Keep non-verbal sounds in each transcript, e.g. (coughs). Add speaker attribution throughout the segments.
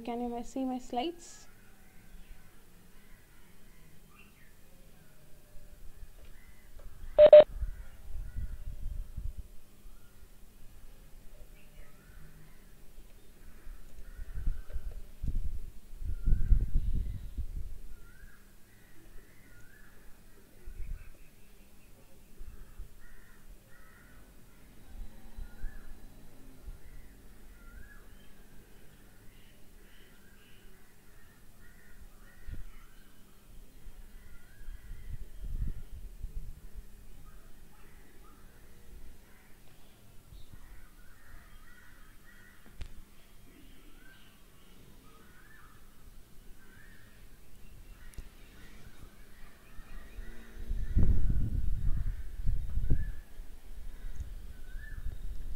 Speaker 1: Can you see my slides?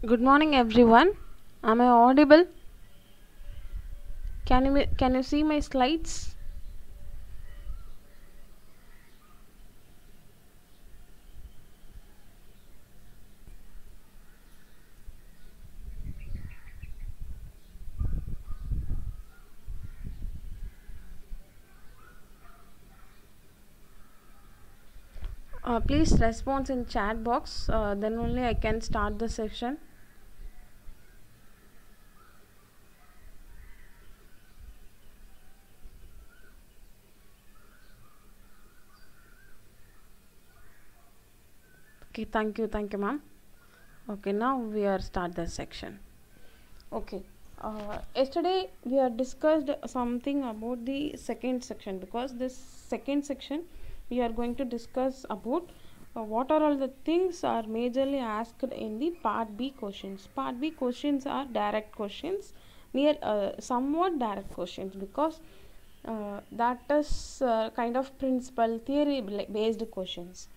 Speaker 1: Good morning, everyone. Am I audible? Can you can you see my slides? Uh, please respond in chat box. Uh, then only I can start the session. Okay, thank you, thank you, ma'am. Okay, now we are start the section. Okay, uh, yesterday we have discussed something about the second section because this second section we are going to discuss about uh, what are all the things are majorly asked in the part B questions. Part B questions are direct questions, near uh, somewhat direct questions because uh, that is uh, kind of principle theory based questions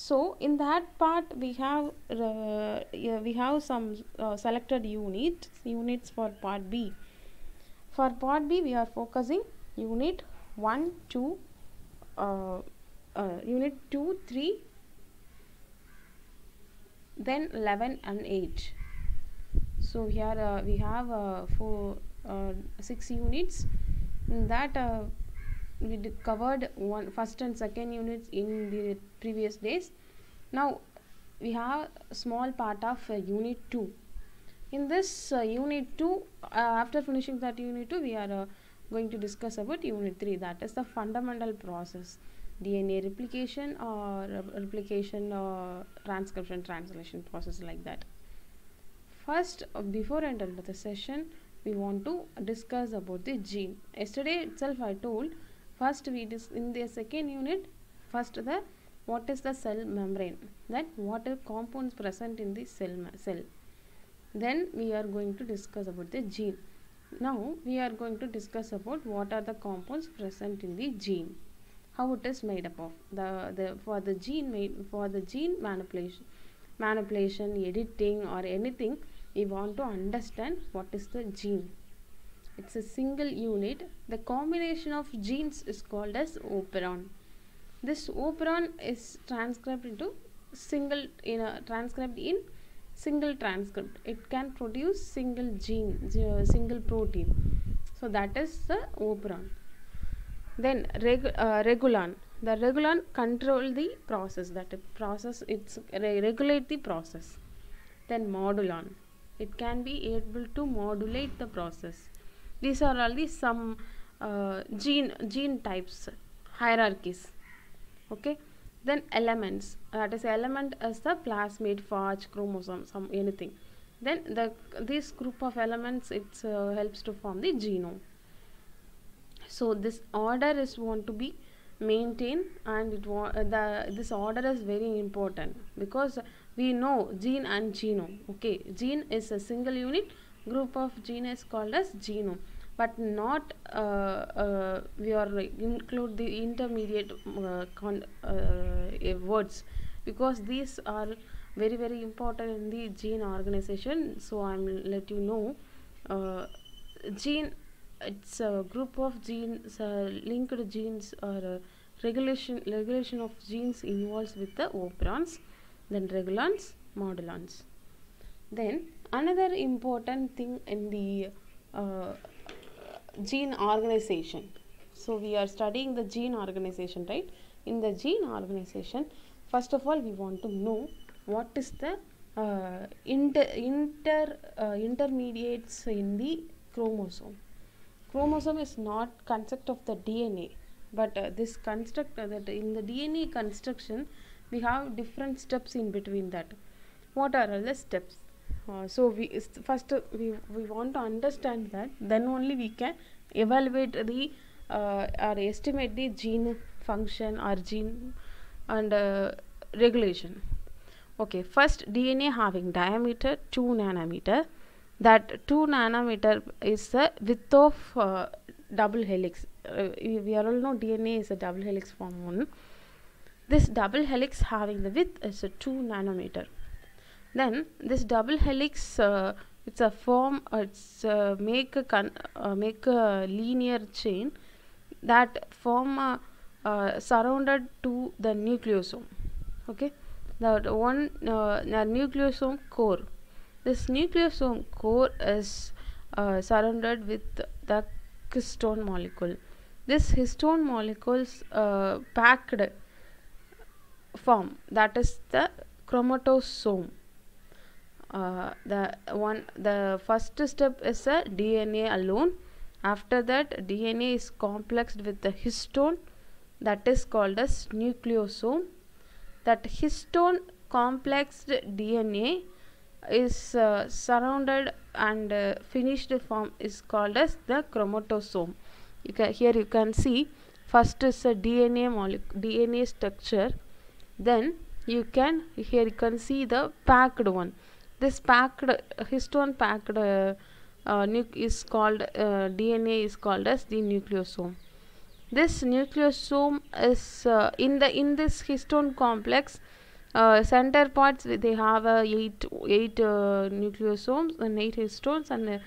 Speaker 1: so in that part we have uh, we have some uh, selected units units for part b. For part b we are focusing unit 1 2 uh, uh, unit 2 3 then 11 and 8 so here uh, we have uh, four uh, six units. In that we covered one first and second units in the previous days. Now we have a small part of uh, unit 2 in this uh, unit 2 uh, after finishing that unit 2 we are uh, going to discuss about unit 3 that is the fundamental process. Dna replication or replication or transcription translation process like that. First uh, before enter the session we want to discuss about the gene. Yesterday itself i told first we dis in the second unit first the what is the cell membrane? Then what are compounds present in the cell cell? Then we are going to discuss about the gene. Now we are going to discuss about what are the compounds present in the gene. How it is made up of. The the for the gene made for the gene manipulation manipulation editing or anything we want to understand what is the gene it's a single unit. The combination of genes is called as operon. This operon is transcribed into single in a transcribed in single transcript. It can produce single gene single protein. So that is the operon. Then reg, uh, regulon. The regulon control the process. That process it's re regulate the process. Then modulon. It can be able to modulate the process these are all the some uh, gene gene types hierarchies okay? Then elements that is element is the plasmid phage chromosome some anything. Then the this group of elements it uh, helps to form the genome. So this order is want to be maintained and it wa- uh, the this order is very important because we know gene and genome okay? Gene is a single unit group of gene is called as genome. But not uh, uh, we are include the intermediate uh, con- uh, words. Because these are very very important in the gene organization. So i'm let you know uh, gene it's a group of genes uh, linked genes or uh, regulation regulation of genes involves with the operons then regulons modulons. Then another important thing in the uh, gene organization. So we are studying the gene organization right? In the gene organization first of all we want to know what is the uh, inter, inter uh, intermediates in the chromosome. Chromosome is not concept of the dna but uh, this construct uh, that in the dna construction we have different steps in between that. What are all the steps uh, so we first we we want to understand that then only we can evaluate the uh, or estimate the gene function or gene and uh, regulation. Okay first dna having diameter 2 nanometer. That 2 nanometer is the width of uh, double helix. Uh, we all know dna is a double helix form one. This double helix having the width is a 2 nanometer then this double helix uh, it's a form uh, it's uh, make a uh, make a linear chain that form uh, surrounded to the nucleosome. Okay? The one the nucleosome core. This nucleosome core is surrounded with the histone molecule. This histone molecules packed form that is the chromatosome uh, the one the first step is a dna alone. After that dna is complexed with the histone that is called as nucleosome. That histone complexed dna is uh, surrounded and uh, finished form is called as the chromatosome you can here you can see first is a dna molecule dna structure. Then you can here you can see the packed one this packed histone packed uh, uh, nuc is called uh, dna is called as the nucleosome. This nucleosome is uh, in the in this histone complex uh, center parts they have uh, eight eight nucleosomes and eight histones and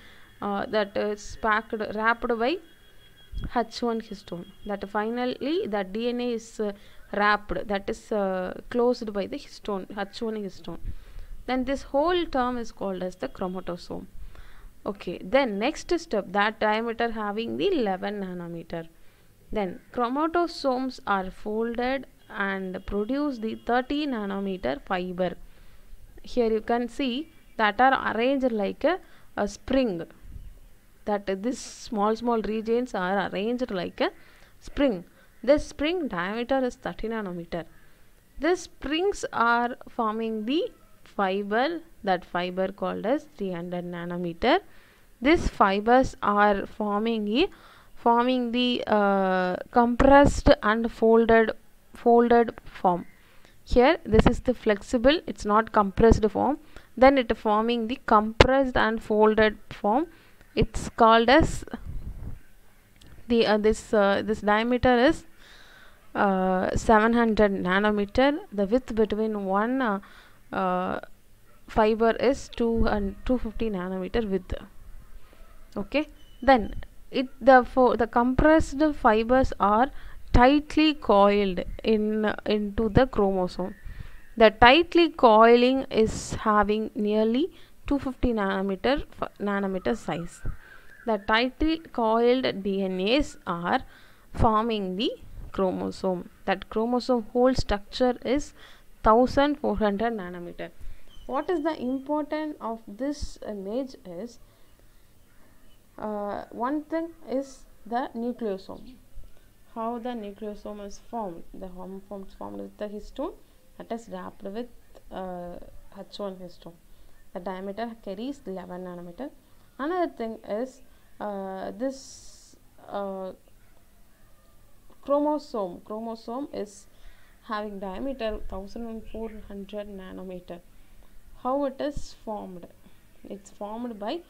Speaker 1: that is packed wrapped by H1 histone. That finally that DNA is wrapped that is closed by the histone H1 histone then this whole term is called as the chromatosome okay then next step that diameter having the 11 nanometer. Then chromatosomes are folded and produce the 30 nanometer fiber. Here you can see that are arranged like a, a spring. That uh, this small small regions are arranged like a spring. This spring diameter is 30 nanometer. These springs are forming the fiber that fiber called as 300 nanometer. These fibers are forming a forming the uh, compressed and folded folded form. Here this is the flexible it's not compressed form. Then it forming the compressed and folded form. It's called as the uh, this uh, this diameter is uh, 700 nanometer. The width between one uh, Uh, fiber is 2 and 250 nanometer width. Okay? Then it the for the compressed fibers are tightly coiled in into the chromosome. The tightly coiling is having nearly 250 nanometer nanometer size. The tightly coiled dnas are forming the chromosome. That chromosome whole structure is 1400 nanometer. What is the importance of this image is uh, one thing is the nucleosome. How the nucleosome is formed the home forms formed with the histone that is wrapped with uh, H1 histone. The diameter carries 11 nanometer. Another thing is uh, this uh, chromosome. Chromosome is having diameter 1400 nanometer. How it is formed? It's formed by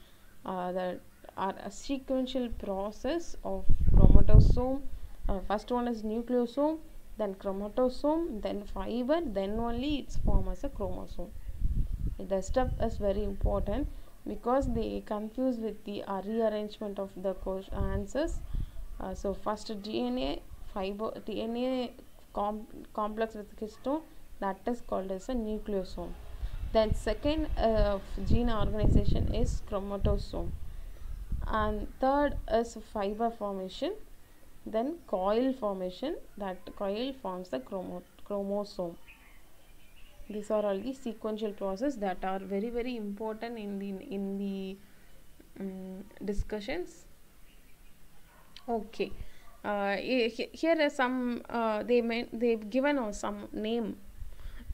Speaker 1: uh, the uh, a sequential process of chromatosome uh, first one is nucleosome then chromatosome then fiber then only it's formed as a chromosome. The step is very important because they confuse with the uh, rearrangement of the answers. Uh, so first dna fiber dna com complex with histone that is called as a nucleosome. Then second uh, gene organization is chromatosome and third is fiber formation then coil formation that coil forms the chromo- chromosome. These are all the sequential process that are very very important in the in the um, discussions. Okay uh, he- here is some uh, they may they've given us some name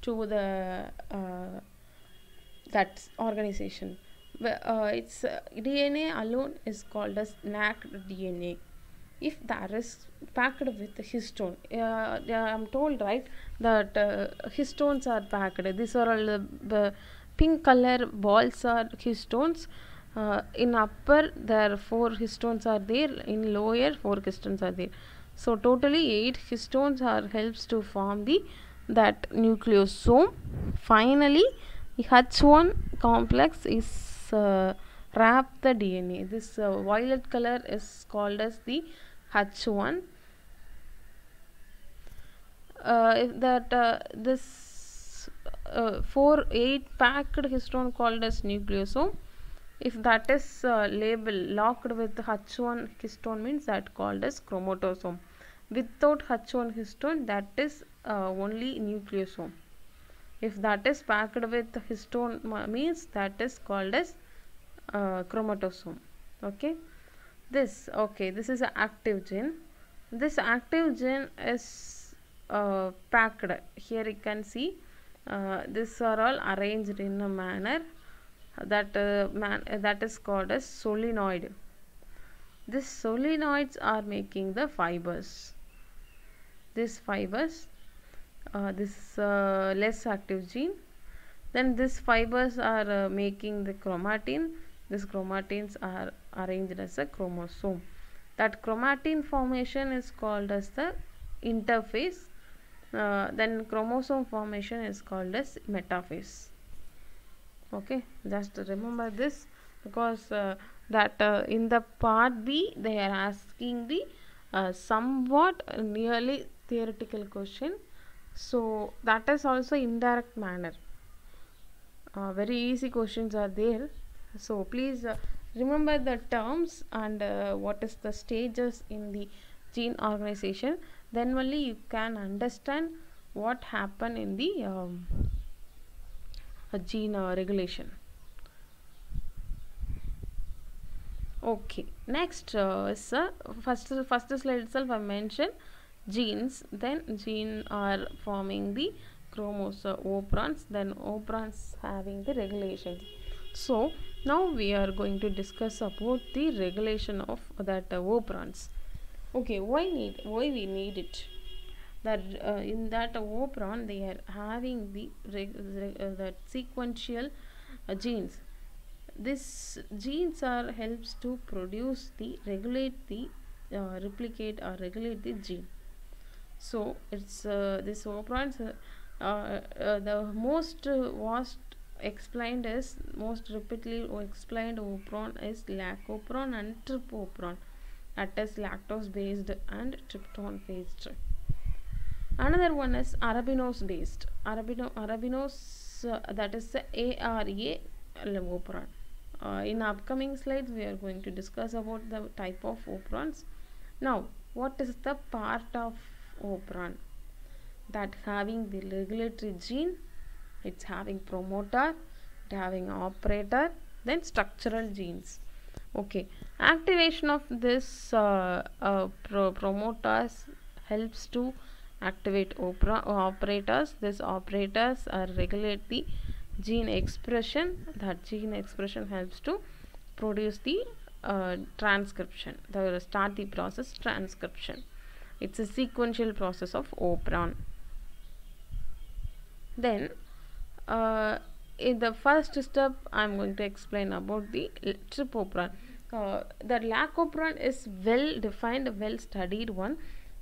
Speaker 1: to the uh, that organization. Uh, it's uh, dna alone is called as naked dna if that is packed with histone uh, i'm told right that histones are packed. These are all the pink color balls are histones uh, in upper there four histones are there. In lower four histones are there. So totally eight histones are helps to form the that nucleosome. Finally the h1 complex is uh, wrap the dna this uh, violet color is called as the h1 uh, if that uh, this uh, four eight packed histone called as nucleosome if that is uh, label locked with h1 histone means that called as chromatosome without h1 histone that is uh, only nucleosome. If that is packed with histone means that is called as uh, chromatosome okay? This okay this is an active gene. This active gene is uh, packed. Here you can see uh, these are all arranged in a manner that uh, man that is called as solenoid. These solenoids are making the fibers. These fibers uh, this uh, less active gene then these fibers are uh, making the chromatin. These chromatins are arranged as a chromosome. That chromatin formation is called as the interphase. Uh, then chromosome formation is called as metaphase okay just remember this because uh, that uh, in the part b they are asking the uh, somewhat nearly theoretical question. So that is also indirect manner. Uh, very easy questions are there. So please uh, remember the terms and uh, what is the stages in the gene organization. Then only you can understand what happen in the um, uh, gene uh, regulation. Okay next uh, is uh, first first slide itself i mentioned genes. Then gene are forming the chromosome operons then operons having the regulation. So now we are going to discuss about the regulation of that uh, operons okay why need why we need it that uh, in that operon they are having the uh, that sequential uh, genes. This genes are helps to produce the regulate the uh, replicate or regulate the gene. So it's uh, this operons uh, uh, uh, the most vast explained is most repeatedly explained operon is lacoperon and tripoperon that is lactose based and tryptophan based another one is arabinose based. Arabino arabinose uh, that is the ara operon. Uh, in upcoming slides we are going to discuss about the type of operons. Now what is the part of operon? That having the regulatory gene it's having promoter it having operator then structural genes. Okay activation of this uh, uh, pro- promoters helps to activate opera operators. These operators uh, regulate the gene expression. That gene expression helps to produce the uh, transcription. The start the process transcription. It's a sequential process of operon then uh, in the first step i'm going to explain about the tripoperon uh, the lacoperon is well defined well studied one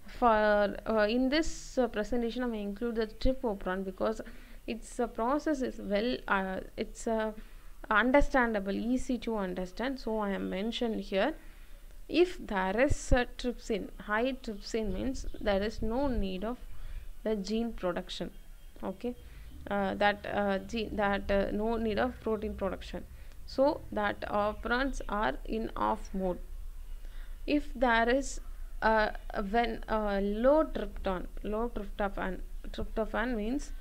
Speaker 1: for uh, in this uh, presentation i may include the tripoperon because its uh, process is well uh, it's uh, understandable easy to understand. So i am mentioned here if there is a trypsin high trypsin means there is no need of the gene production okay? Uh, that uh, gene, that uh, no need of protein production. So that operands are in off mode. If there is uh, when uh, low tryptophan low tryptophan tryptophan means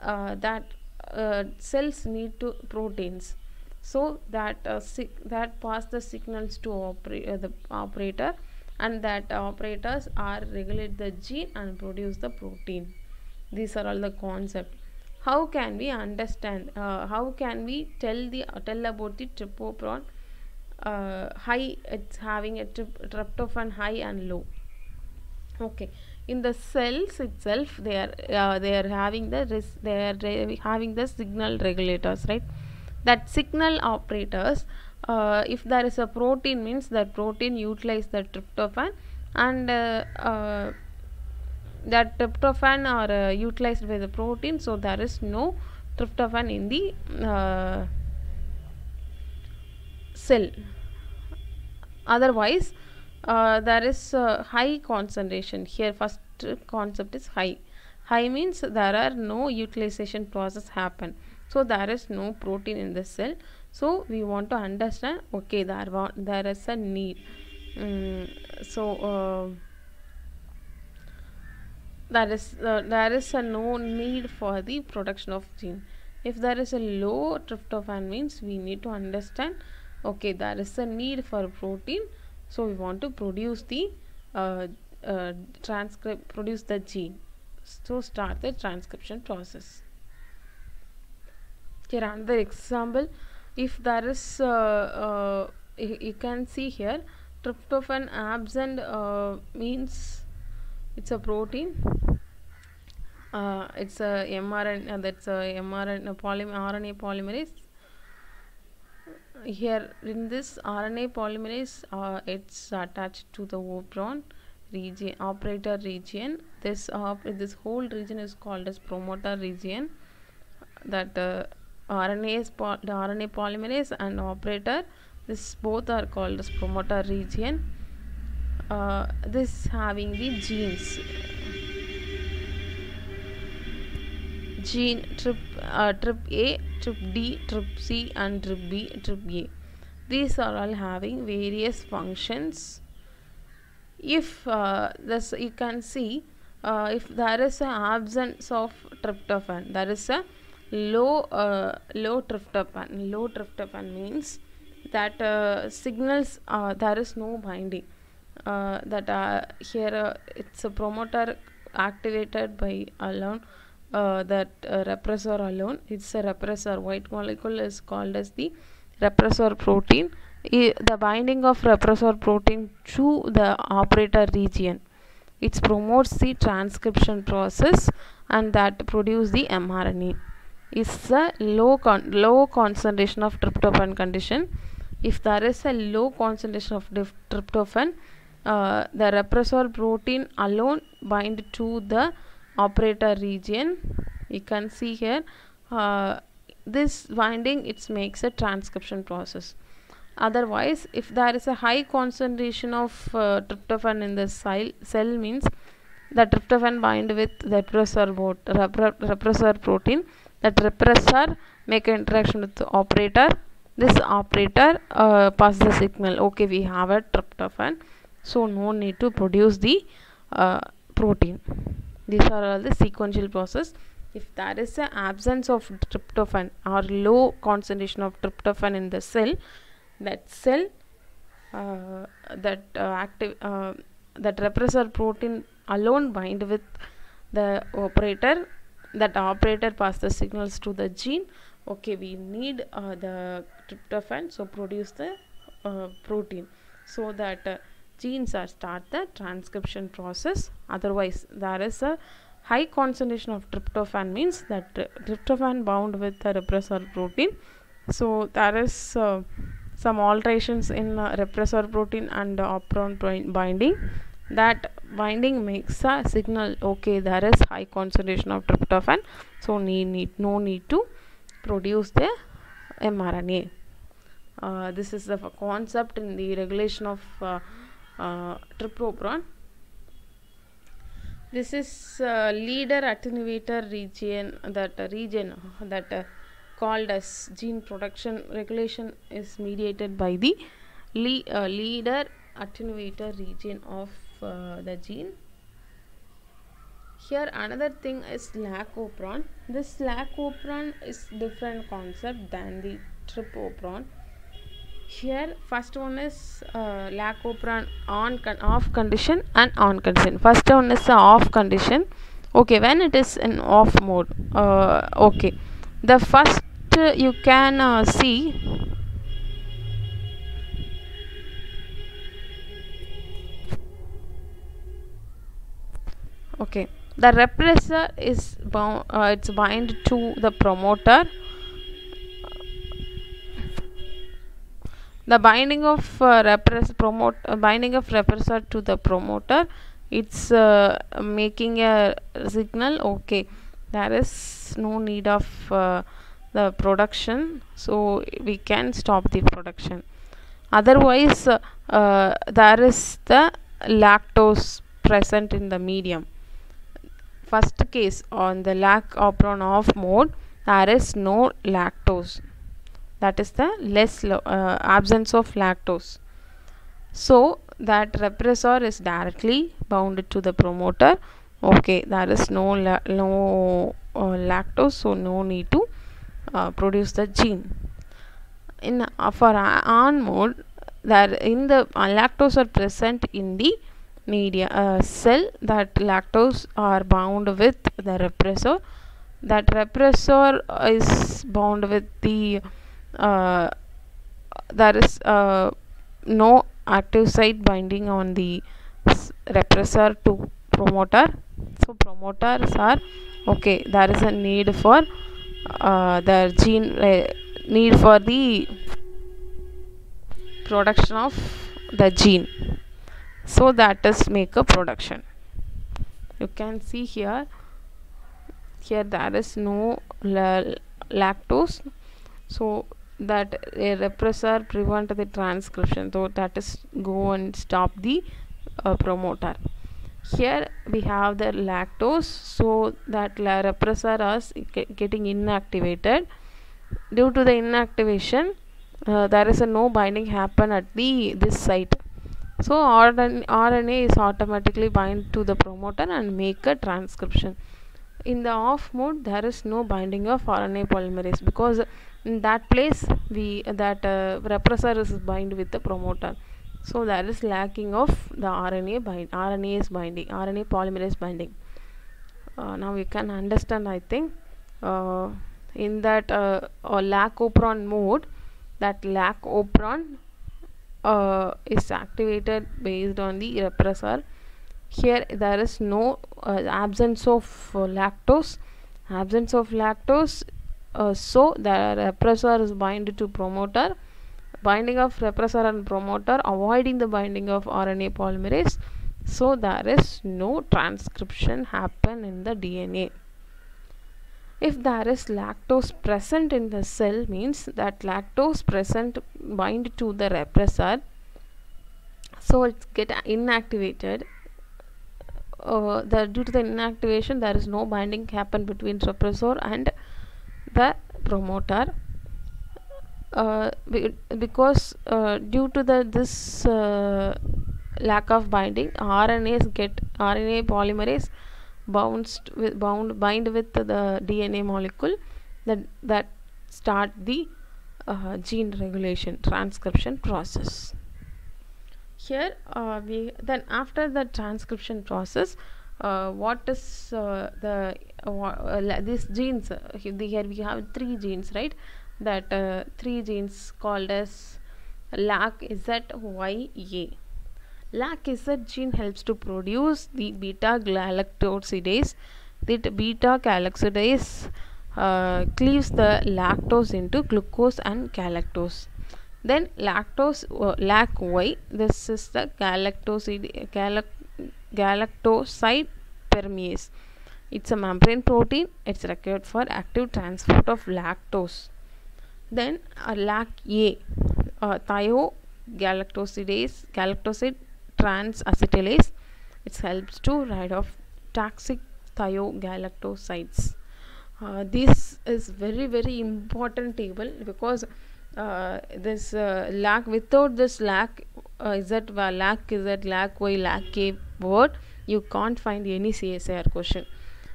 Speaker 1: uh, that uh, cells need to proteins. So that uh, that pass the signals to uh, the operator and that operators are regulate the gene and produce the protein. These are all the concept. How can we understand how can we tell the tell about the tryptophan uh, high it's having a tryptophan high and low. Okay. In the cells itself they are uh, they are having the res- they are having the signal regulators right? That signal operators uh, if there is a protein means that protein utilize the tryptophan and uh, uh, that tryptophan are uh, utilized by the protein so there is no tryptophan in the uh, cell. Otherwise uh, there is high concentration. Here first concept is high. High means there are no utilization process happen. So there is no protein in the cell. So we want to understand okay there there is a need. Um, so uh, there is uh, there is a no need for the production of gene. If there is a low tryptophan means we need to understand okay there is a need for protein. So we want to produce the uh, uh, transcript produce the gene. So start the transcription process. Here another example. If there is uh, uh, you, can see here tryptophan absent uh, means it's a protein. Uh, it's a mRNA that's a mRNA polymer RNA polymerase here in this RNA polymerase uh, it's attached to the region operator region. This uh, this whole region is called as promoter region that uh, RNA is the RNA polymerase and operator this both are called as promoter region. Uh, this having the genes gene trip uh, trip A trip D trip C and trip B trip A. These are all having various functions. If uh, this you can see uh, if there is an absence of tryptophan there is a low uh, low tryptophan. Low tryptophan means that uh, signals uh, there is no binding. That here it's a promoter activated by alone uh, that uh, repressor alone it's a repressor. White molecule is called as the repressor protein. I, the binding of repressor protein to the operator region. It promotes the transcription process and that produce the mRNA. Is a low con low concentration of tryptophan condition. If there is a low concentration of tryptophan uh, the repressor protein alone bind to the operator region. You can see here uh, this winding it makes a transcription process. Otherwise if there is a high concentration of uh, tryptophan in the cell, cell means the tryptophan bind with the repressor, repressor protein. That repressor make an interaction with the operator. This operator uh, the signal okay we have a tryptophan so no need to produce the uh, protein these are all the sequential process. If there is an absence of tryptophan or low concentration of tryptophan in the cell that cell uh, that uh, active uh, that repressor protein alone bind with the operator that operator pass the signals to the gene. Okay we need uh, the tryptophan so produce the uh, protein. So that uh, genes are start the transcription process. Otherwise there is a high concentration of tryptophan means that tryptophan bound with the repressor protein. So there is some alterations in uh, repressor protein and uh, operon binding. That binding makes a signal okay there is high concentration of tryptophan. So need, need no need to produce the mRNA. Uh, this is the concept in the regulation of uh, uh, tryptophan this is leader attenuator region that region that called as gene production regulation is mediated by the le- uh, leader attenuator region of uh, the gene. Here another thing is lac-operon this lac-operon is different concept than the trip-operon here first one is uh, lac-operon on con- off condition and on condition. First one is the off condition. Okay when it is in off mode uh, okay. The first uh, you can uh, see okay. The repressor is bound uh, it's bind to the promoter the binding of uh, repress promote uh, binding of repressor to the promoter it's uh, making a signal okay. There is no need of uh, the production so we can stop the production. Otherwise uh, uh, there is the lactose present in the medium. First case on the lac-operon off mode there is no lactose that is the less uh, absence of lactose. So that repressor is directly bound to the promoter. Okay there is no la- no uh, lactose so no need to uh, produce the gene. In uh, for on mode there in the uh, lactose are present in the media uh, cell that lactose are bound with the repressor. That repressor is bound with the uh, there is uh, no active site binding on the repressor to promoter. So promoters are okay there is a need for uh, the gene uh, need for the production of the gene. So that is make a production. You can see here here there is no la- lactose. So that a repressor prevent the transcription so that is go and stop the uh, promoter. Here we have the lactose so that repressor is getting inactivated. Due to the inactivation uh, there is a no binding happen at the this site. So RNA is automatically bind to the promoter and make a transcription. In the off mode there is no binding of RNA polymerase because in that place we that uh, repressor is bind with the promoter. So there is lacking of the RNA bind RNA is binding RNA polymerase binding. Uh, now we can understand I think uh, in that uh, uh, lac-operon mode that lac-operon uh, is activated based on the repressor. Here there is no uh, absence of uh, lactose. Absence of lactose uh, so the repressor is bind to promoter. Binding of repressor and promoter avoiding the binding of RNA polymerase. So there is no transcription happen in the DNA if there is lactose present in the cell means that lactose present bind to the repressor. So it's get inactivated. Uh, the due to the inactivation there is no binding happen between repressor and the promoter uh, because uh, due to the this uh, lack of binding RNAs get RNA polymerase bounced with bound bind with the DNA molecule that that start the uh, gene regulation transcription process. Here uh, we then after the transcription process what is uh, the uh, uh, these genes uh, here we have three genes right? That uh, three genes called as lac ZYA lac Z gene helps to produce the beta galactosidase. That beta galactosidase uh, cleaves the lactose into glucose and galactose. Then lactose uh, lac y this is the galactoside galac- galactoside permease it's a membrane protein. It's required for active transport of lactose. Then a lac a uh, thiogalactosidase galactoside transacetylase. It helps to ride off toxic thiogalactosides. Uh, this is very very important table because uh, this uh, lac without this lac uh, z lack lac z lac y lack k word you can't find any csir question.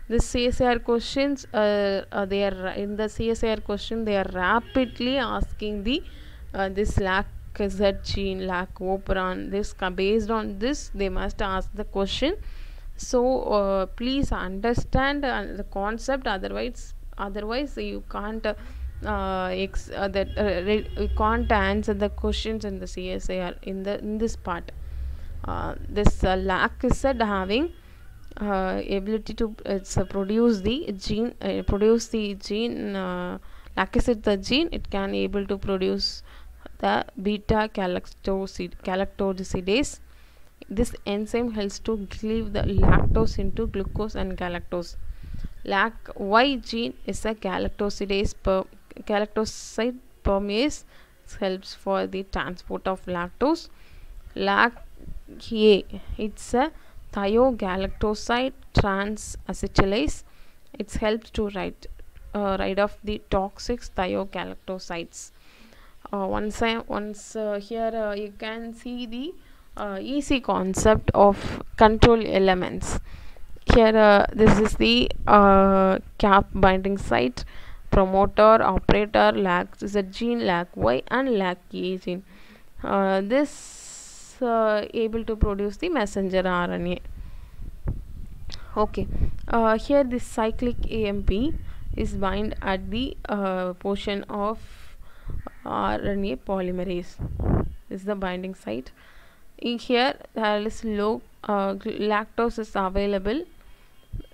Speaker 1: This csir questions uh, uh, they are in the csir question they are rapidly asking the uh, this lac z gene lac operon this based on this they must ask the question. So uh, please understand uh, the concept otherwise otherwise you can't uh, uh, ex- uh, that uh, re- can't answer the questions in the csir in the in this part. Uh, this uh, lac is said having uh, ability to it's produce the gene produce the gene uh, lac acid the gene it can able to produce the beta galactosidase this enzyme helps to cleave the lactose into glucose and galactose. Lac y gene is a galactosidase per galactoside permease helps for the transport of lactose. Lac it's a thiogalactoside transacetylase. It helps to write uh, write off the toxic thiogalactosides uh, once I once uh, here uh, you can see the uh, easy concept of control elements. Here uh, this is the uh, cap binding site promoter operator lac gene lac y and lac a gene. Uh, this uh, able to produce the messenger rna okay uh, here this cyclic amp is bind at the uh, portion of rna polymerase. This is the binding site. In here there is low uh, lactose is available.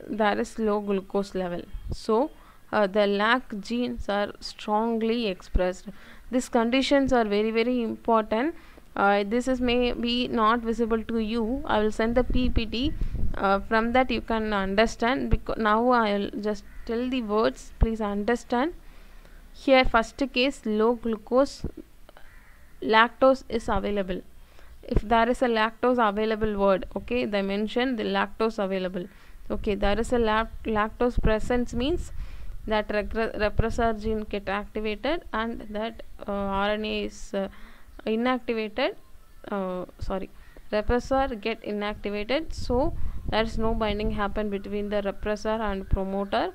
Speaker 1: There is low glucose level. So uh, the lac genes are strongly expressed. These conditions are very very important. Uh, this is may be not visible to you. I will send the ppt uh, from that you can understand. Because now i'll just tell the words. Please understand. Here first case low glucose lactose is available. If there is a lactose available word okay they mention the lactose available. Okay there is a lac- lactose presence means that repressor gene get activated and that uh, rna is uh, inactivated uh, sorry repressor get inactivated. So there is no binding happen between the repressor and promoter.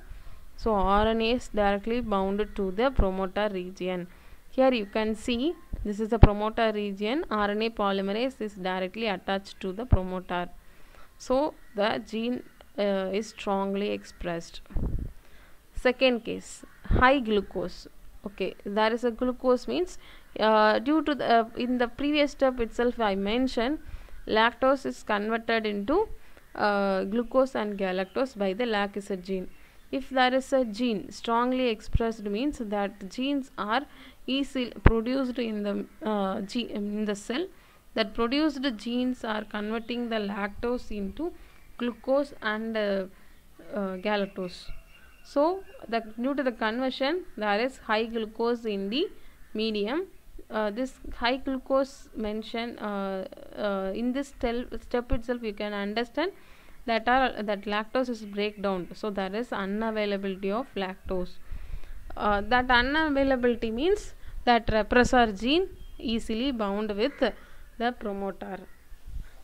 Speaker 1: So rna is directly bound to the promoter region. Here you can see this is the promoter region. Rna polymerase is directly attached to the promoter. So the gene uh, is strongly expressed second case high glucose. Okay there is a glucose means uh, due to the uh, in the previous step itself i mentioned lactose is converted into uh, glucose and galactose by the lac acid gene. If there is a gene strongly expressed means that genes are easily produced in the uh, ge- in the cell. That produced genes are converting the lactose into glucose and uh, uh, galactose so the due to the conversion there is high glucose in the medium. Uh, this high glucose mention uh, uh, in this step itself you can understand that are that lactose is breakdown so there is unavailability of lactose. Uh, that unavailability means that repressor gene easily bound with the promoter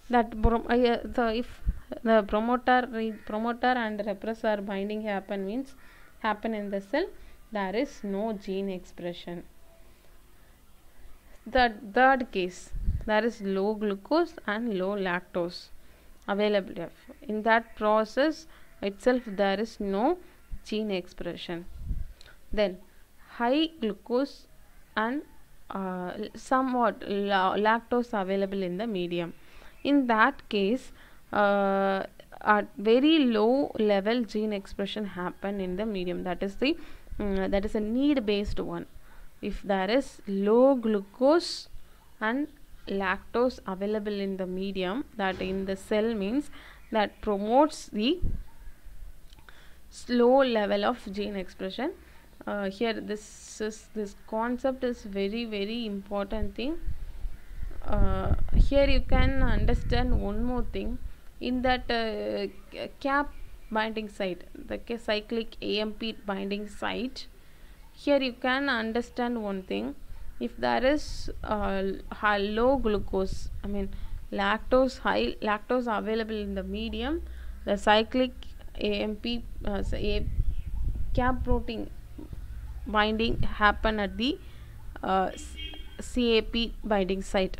Speaker 1: that uh, the if the promoter promoter and repressor binding happen means happen in the cell there is no gene expression. The third case there is low glucose and low lactose available. In that process itself there is no gene expression. Then high glucose and uh, somewhat la- lactose available in the medium in that case uh, at very low level gene expression happen in the medium. That is the mm, that is a need based one. If there is low glucose and lactose available in the medium that in the cell means that promotes the slow level of gene expression. Uh, here this is this concept is very very important thing uh, here you can understand one more thing. In that uh, cap binding site the cyclic amp binding site here you can understand one thing. If there is uh, low glucose i mean lactose high lactose available in the medium the cyclic amp uh, cap protein binding happen at the uh, cap binding site.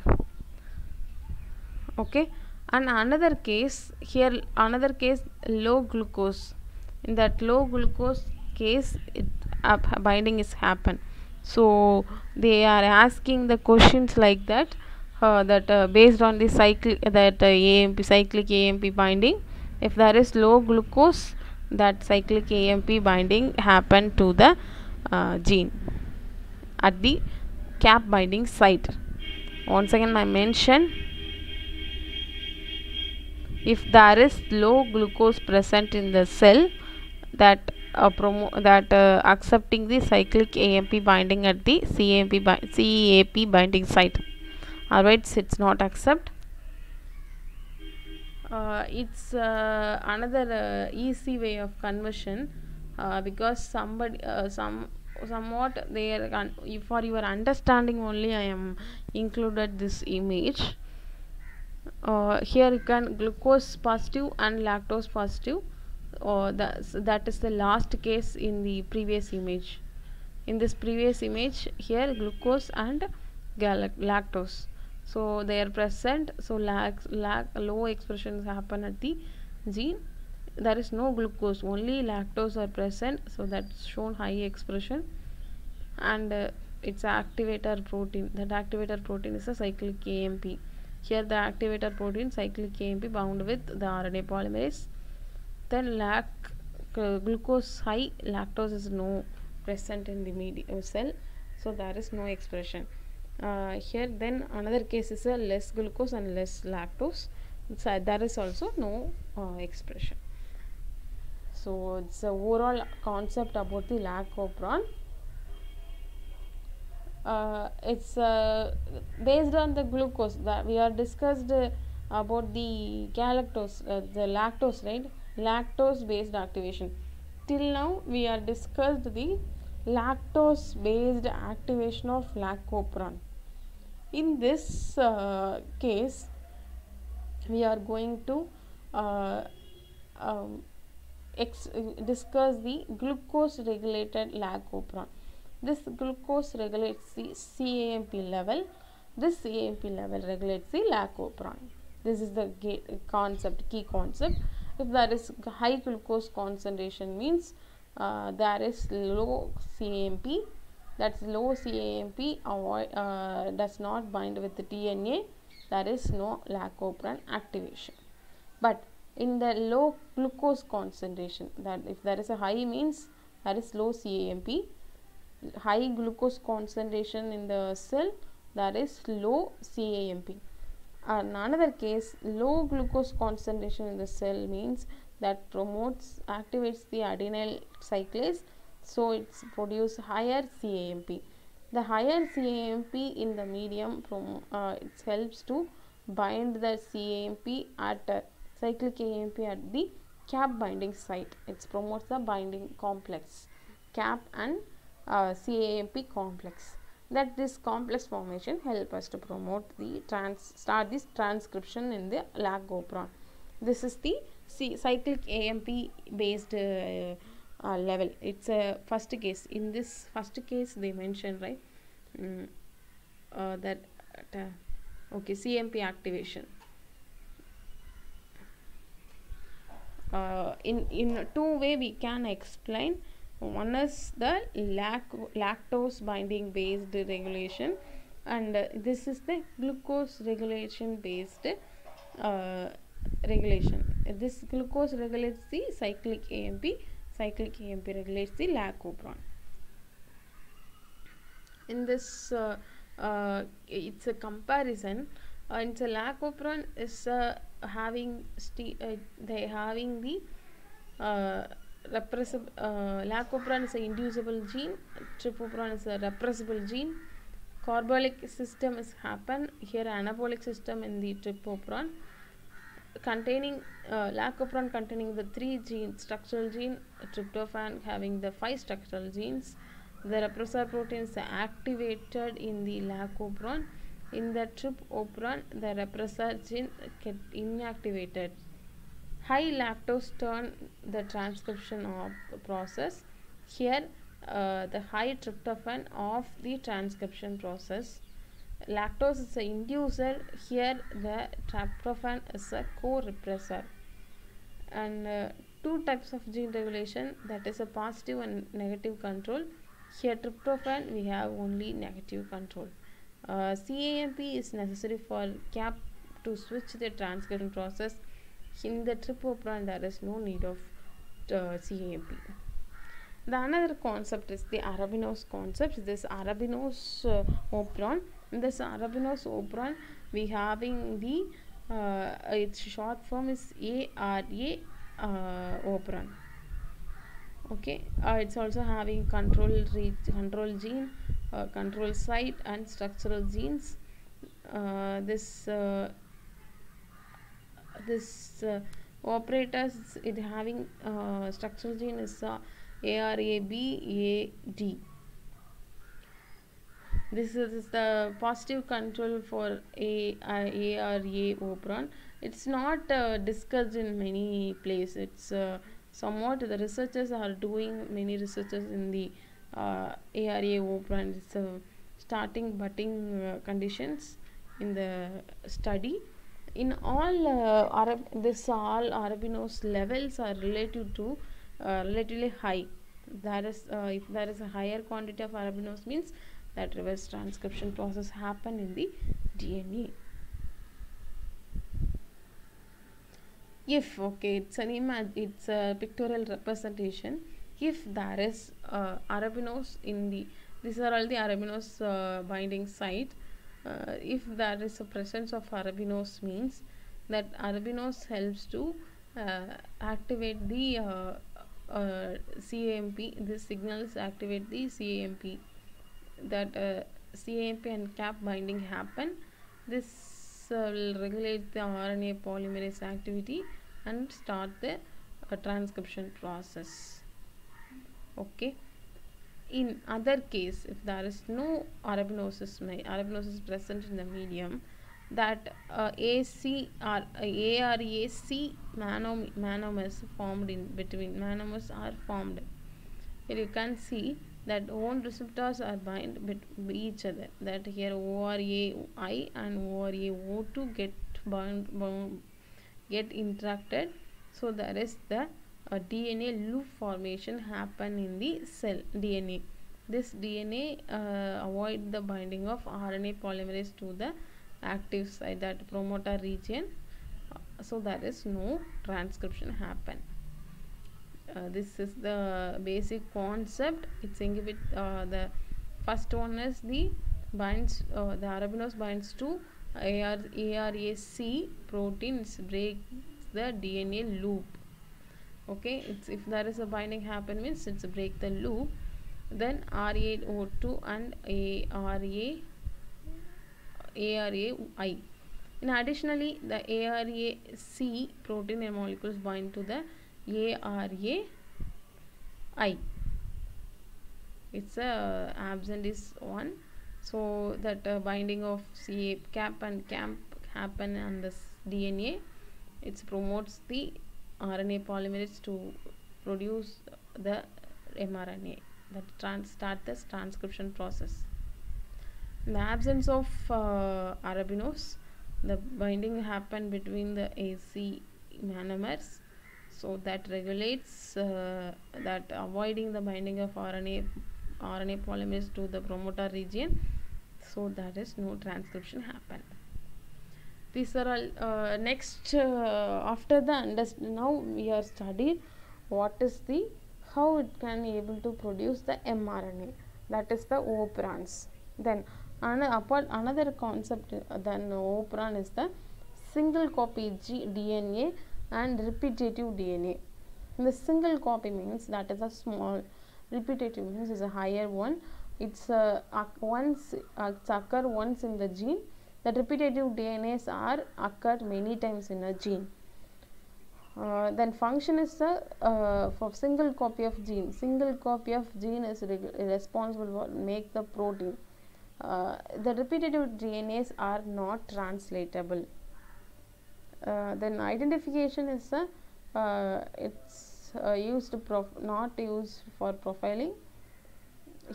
Speaker 1: Okay? And another case here another case low glucose. In that low glucose case it up binding is happen. So they are asking the questions like that uh, that uh, based on the cyclic that uh, amp cyclic amp binding if there is low glucose that cyclic amp binding happen to the uh, gene at the cap binding site. Once again i mention. If there is low glucose present in the cell that uh, that uh, accepting the cyclic AMP binding at the CAMP bi CAP binding site. Otherwise it's not accept. Uh, it's uh, another uh, easy way of conversion uh, because somebody some somewhat con- for your understanding only I am included this image. Uh, here you can glucose positive and lactose positive. Or that that is the last case in the previous image. In this previous image here glucose and lactose. So they are present. So low expressions happen at the gene there is no glucose only lactose are present so that's shown high expression. And uh, it's activator protein. That activator protein is a cyclic amp here the activator protein cyclic amp bound with the rna polymerase. Then lac uh, glucose high lactose is no present in the medium cell so there is no expression. Uh, here then another case is a less glucose and less lactose. So there is also no uh, expression so it's a overall concept about the lac operon uh, it's uh, based on the glucose that we are discussed uh, about the galactose uh, the lactose right? Lactose based activation. Till now we are discussed the lactose based activation of lac lacopron in this uh, case we are going to uh, um, discuss the glucose regulated lac operon this glucose regulates the CAMP level. This CAMP level regulates the lac operon this is the concept key concept. If there is high glucose concentration means uh, there is low CAMP that's low CAMP avoid, uh, does not bind with the DNA there is no lac operon activation. But in the low glucose concentration that if there is a high means there is low CAMP high glucose concentration in the cell that is low CAMP. And another case low glucose concentration in the cell means that promotes activates the adenyl cyclase so it's produce higher CAMP. The higher CAMP in the medium from uh, it helps to bind the CAMP at uh, cyclic AMP at the cap binding site. It promotes the binding complex cap and uh, CAMP complex. That this complex formation help us to promote the trans start this transcription in the lac operon this is the C cyclic AMP based uh, uh, level. It's a first case. In this first case they mentioned right? Mm, uh, that okay CMP activation in in two way we can explain. One is the lac lactose binding based regulation and uh, this is the glucose regulation based uh, regulation. This glucose regulates the cyclic amp cyclic amp regulates the lac operon. In this uh, it's a comparison. Uh, it's a lac operon is having they having the repressible uh, lac operon is an inducible gene trp operon is a repressible gene. Catabolic system is happen here anabolic system in the trp operon containing uh, lac operon containing the three gene structural gene tryptophan having the five structural genes. The repressor protein is activated in the lac operon. In the tryptophan the repressor gene get inactivated high lactose turn the transcription of process. Here uh, the high tryptophan of the transcription process. Lactose is a inducer. Here the tryptophan is a co-repressor. And uh, two types of gene regulation that is a positive and negative control. Here tryptophan we have only negative control. Uh, CAMP is necessary for cap to switch the transcription process in the tryptophan there is no need of uh, the another concept is the arabinose concept. This arabinose uh, operon this arabinose operon we having the uh, its short form is ARA uh, operon okay? It's also having control control gene control site and structural genes. This this uh, operators it having uh, structural gene is uh, ARABAD this is the positive control for a, a ARA operon it's not uh, discussed in many places. It's uh, somewhat the researchers are doing many researchers in the uh, ARA operon it's uh, starting budding uh, conditions in the study in all uh, Arab this all arabinose levels are relative to uh, relatively high. That is uh, if there is a higher quantity of arabinose means that reverse transcription process happen in the DNA if okay it's an image it's a pictorial representation. If there is uh, arabinose in the these are all the arabinose uh, binding site uh, if there is a presence of arabinose means that arabinose helps to uh, activate the uh, uh, CAMP this signals activate the CAMP that uh, CAMP and cap binding happen. This will regulate the RNA polymerase activity and start the transcription process. Okay in other case if there is no arabinosis arabinosis present in the medium that uh, AC or uh, ARAC manom monomers formed in between monomers are formed. Here you can see that own receptors are bind with each other that here ORAI and ORAO2 get bound, bound get interacted. So there is the a DNA loop formation happen in the cell DNA this DNA uh, avoid the binding of RNA polymerase to the active site that promoter region. Uh, so there is no transcription happen. Uh, this is the basic concept. It's inhibit uh, the first one is the binds uh, the arabinose binds to AR, ARAC proteins breaks the DNA loop okay it's if there is a binding happen means it's break the loop then R8O2 and ARA ARAI in additionally the ARAC protein and molecules bind to the ARAI it's a absent is one. So that uh, binding of CA cap and camp happen on this DNA it promotes the RNA polymerase to produce the mRNA that start this transcription process. In the absence of uh, arabinose, the binding happen between the AC monomers, so that regulates uh, that avoiding the binding of RNA RNA polymerase to the promoter region, so that is no transcription happen these are all uh, next uh, after the now we are studied what is the how it can be able to produce the mRNA that is the operons then apart another concept uh, then operon is the single copy G DNA and repetitive DNA the single copy means that is a small repetitive means is a higher one. It's uh, once uh, it's occur once in the gene the repetitive DNAs are occur many times in a gene. Uh, then function is the uh, for single copy of gene. Single copy of gene is re- responsible for make the protein. Uh, the repetitive dnas are not translatable. Uh, then identification is the uh, it's uh, used not used for profiling.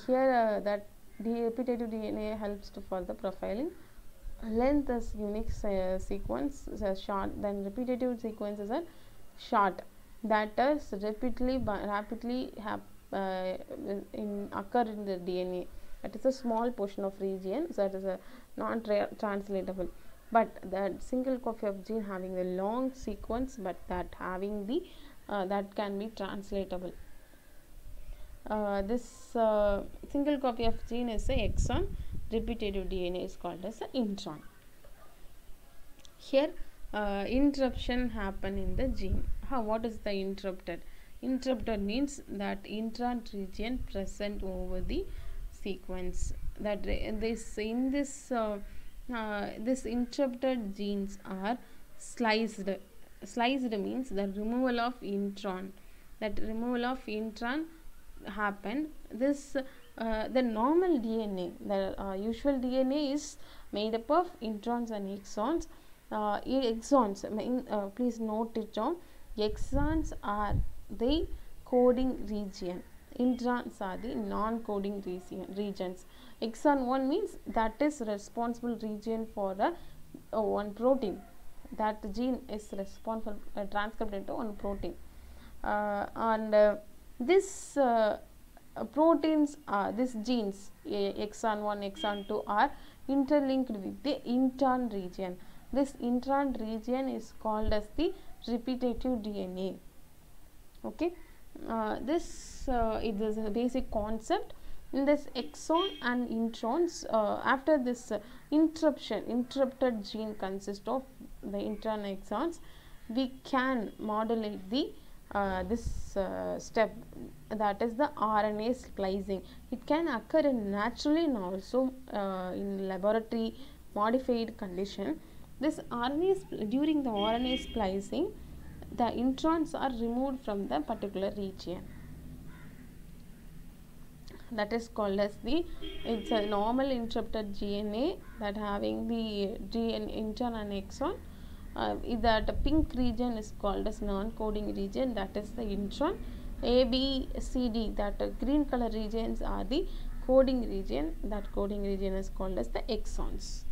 Speaker 1: Here that the repetitive dna helps to for the profiling length is unique se- sequence is a short then repetitive sequence is a short. That is rapidly rapidly hap, uh, in occur in the dna that is a small portion of region so that is a non translatable. But that single copy of gene having the long sequence but that having the uh, that can be translatable. Uh, this uh, single copy of gene is a exon repetitive dna is called as a intron. Here uh, interruption happen in the gene. How what is the interrupted? Interrupted means that intron region present over the sequence. That this in this uh, uh, this interrupted genes are sliced. Sliced means the removal of intron. That removal of intron happened this uh, the normal dna the uh, usual dna is made up of introns and exons. Uh, exons in, uh, please note it down. Exons are the coding region. Introns are the non-coding region, regions. Exon 1 means that is responsible region for the one protein. That gene is responsible uh, transcribed into one protein. And this proteins are these genes exon 1 exon 2 are interlinked with the intron region. This intron region is called as the repetitive dna okay? Uh, this uh, it is a basic concept. In this exon and introns uh, after this uh, interruption interrupted gene consists of the intron exons. We can modulate the uh, this uh, step that is the RNA splicing. It can occur in naturally and also uh, in laboratory modified condition. This RNA during the RNA splicing the introns are removed from the particular region. That is called as the it's a normal interrupted DNA that having the DNA intron and exon uh, that pink region is called as non-coding region. That is the intron. A b c d that green color regions are the coding region. That coding region is called as the exons.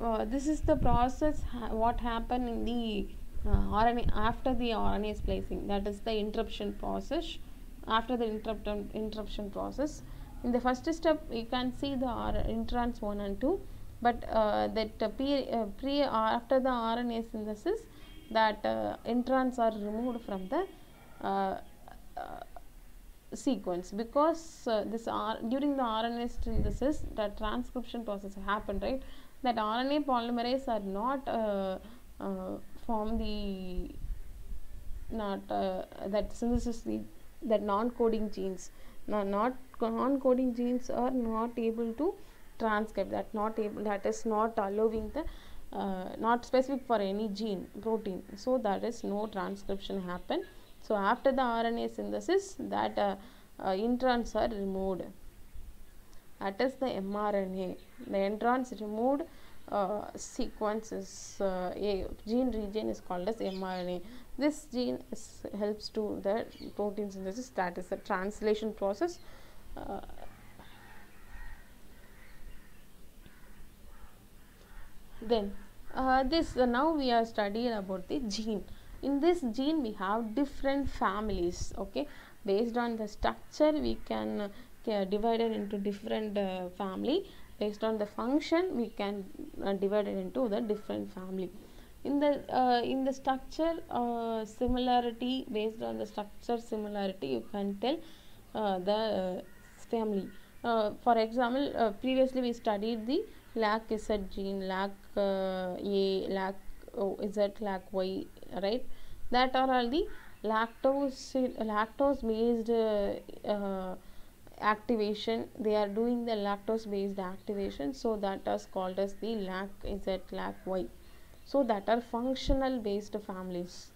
Speaker 1: Uh, this is the process ha what happened in the uh, RNA after the RNA splicing that is the interruption process. After the interruption interruption process. In the first step you can see the introns 1 and 2 but uh, that uh, pre, uh, pre after the RNA synthesis that uh, introns are removed from the sequence. Because this R, during the RNA synthesis the transcription process happened right? That RNA polymerase are not form the not that synthesis the that non-coding genes no, not non-coding genes are not able to transcribe that not able that is not allowing the uh, not specific for any gene protein. So that is no transcription happen. So after the RNA synthesis that uh, uh, introns are removed. That is the mRNA. The introns removed uh, sequence is uh, a gene region is called as mRNA. This gene is, helps to the protein synthesis. That is the translation process then uh, this uh, now we are studying about the gene. In this gene we have different families okay? Based on the structure we can uh, divide it into different uh, family. Based on the function we can uh, divide it into the different family. In the uh, in the structure similarity based on the structure similarity you can tell the family. For example previously we studied the lac z gene lac uh, a lac oh, lac y right? That are all the lactose lactose based uh, uh, activation. They are doing the lactose based activation. So that is called as the lac z lac y. So that are functional based families.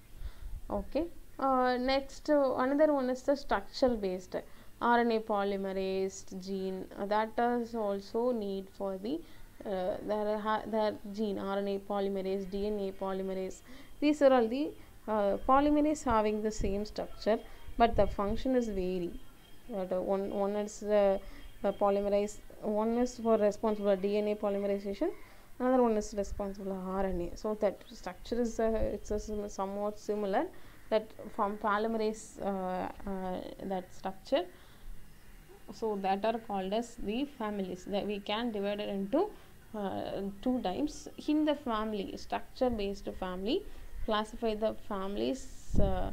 Speaker 1: Okay? Uh, next uh, another one is the structure based RNA polymerase gene. Uh, that is also need for the uh, their, ha- their gene RNA polymerase DNA polymerase these are all the uh, polymerase having the same structure but the function is vary. But uh, one one is uh, uh, polymerase one is for responsible for DNA polymerization another one is responsible for RNA so that structure is uh, it's a somewhat similar that from polymerase uh, uh, that structure. So that are called as the families that we can divide it into uh, two types in the family structure based family classify the families uh,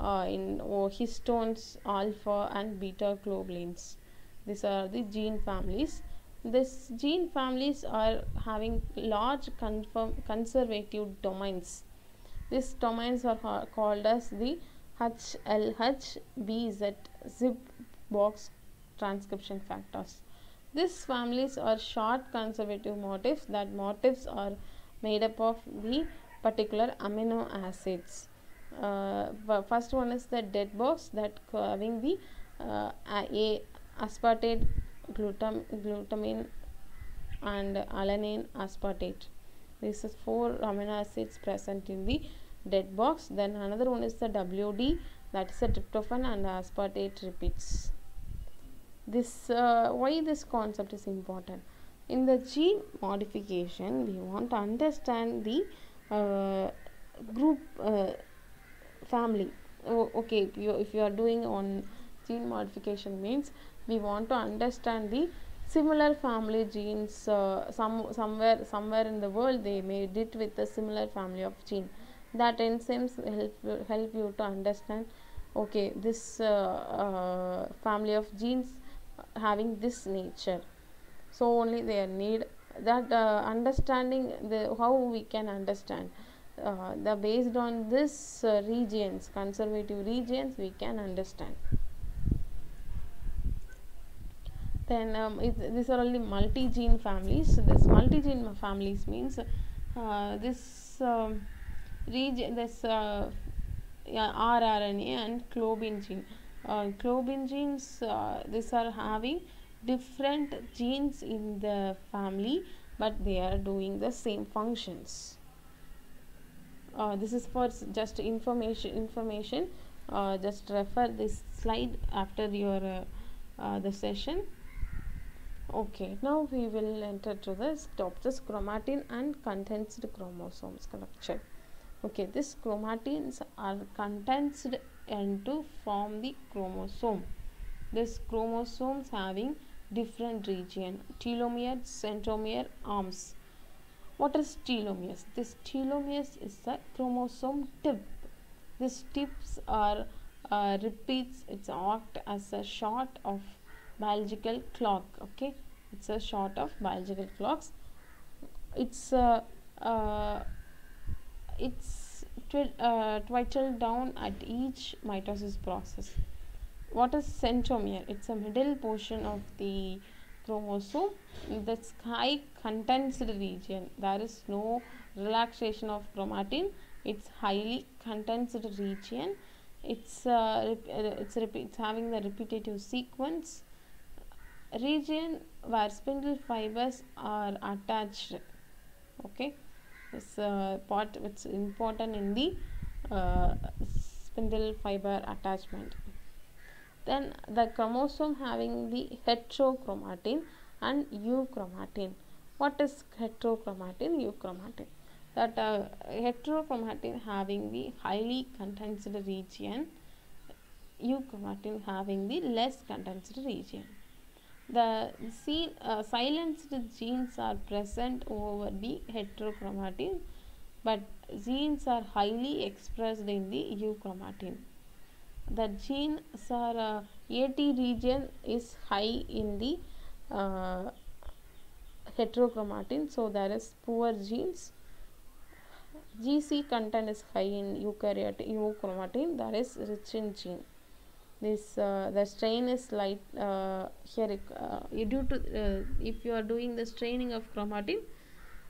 Speaker 1: uh, in oh, histones alpha and beta globulins these are the gene families. This gene families are having large conservative domains. These domains are called as the HLH, BZ, zip box transcription factors. These families are short conservative motifs that motifs are made up of the particular amino acids. Uh, first one is the dead box that having the uh, a aspartate glutam glutamine and alanine aspartate. This is four amino acids present in the dead box. Then another one is the wd that is the tryptophan and aspartate repeats this uh, why this concept is important? In the gene modification we want to understand the uh, group uh, family. Oh, okay if you if you are doing on gene modification means we want to understand the similar family genes uh, some somewhere somewhere in the world they made it with a similar family of gene. That enzymes help help you to understand okay this uh, uh, family of genes having this nature. So only they need that uh, understanding the how we can understand uh, the based on this uh, regions conservative regions we can understand. Then um, it, these are only multi-gene families. So this multi-gene families means uh, this um, region this uh, yeah, rRNA and globin gene uh, globin genes uh, these are having different genes in the family but they are doing the same functions. Uh, this is for just information information. Uh, just refer this slide after your uh, uh, the session. Okay now we will enter to the stop this chromatin and condensed chromosome structure okay this chromatins are condensed and to form the chromosome. This chromosomes having different region telomere centromere arms. What is telomeres this telomeres is the chromosome tip. These tips are uh, repeats it's act as a short of biological clock okay? It's a short of biological clocks. It's uh, uh, it's twi- uh, down at each mitosis process. What is centromere? It's a middle portion of the chromosome that's high condensed region. There is no relaxation of chromatin. It's highly condensed region. It's uh, uh, it's, it's having the repetitive sequence. Region where spindle fibers are attached. Okay this uh, part it's important in the uh, spindle fiber attachment. Then the chromosome having the heterochromatin and euchromatin. What is heterochromatin euchromatin? That uh, heterochromatin having the highly condensed region euchromatin having the less condensed region the see, uh, silenced genes are present over the heterochromatin but genes are highly expressed in the euchromatin. The genes are uh, AT region is high in the uh, heterochromatin so there is poor genes. GC content is high in eukaryotic euchromatin that is rich in gene this uh, the strain is light uh, here uh, due to uh, if you are doing the staining of chromatin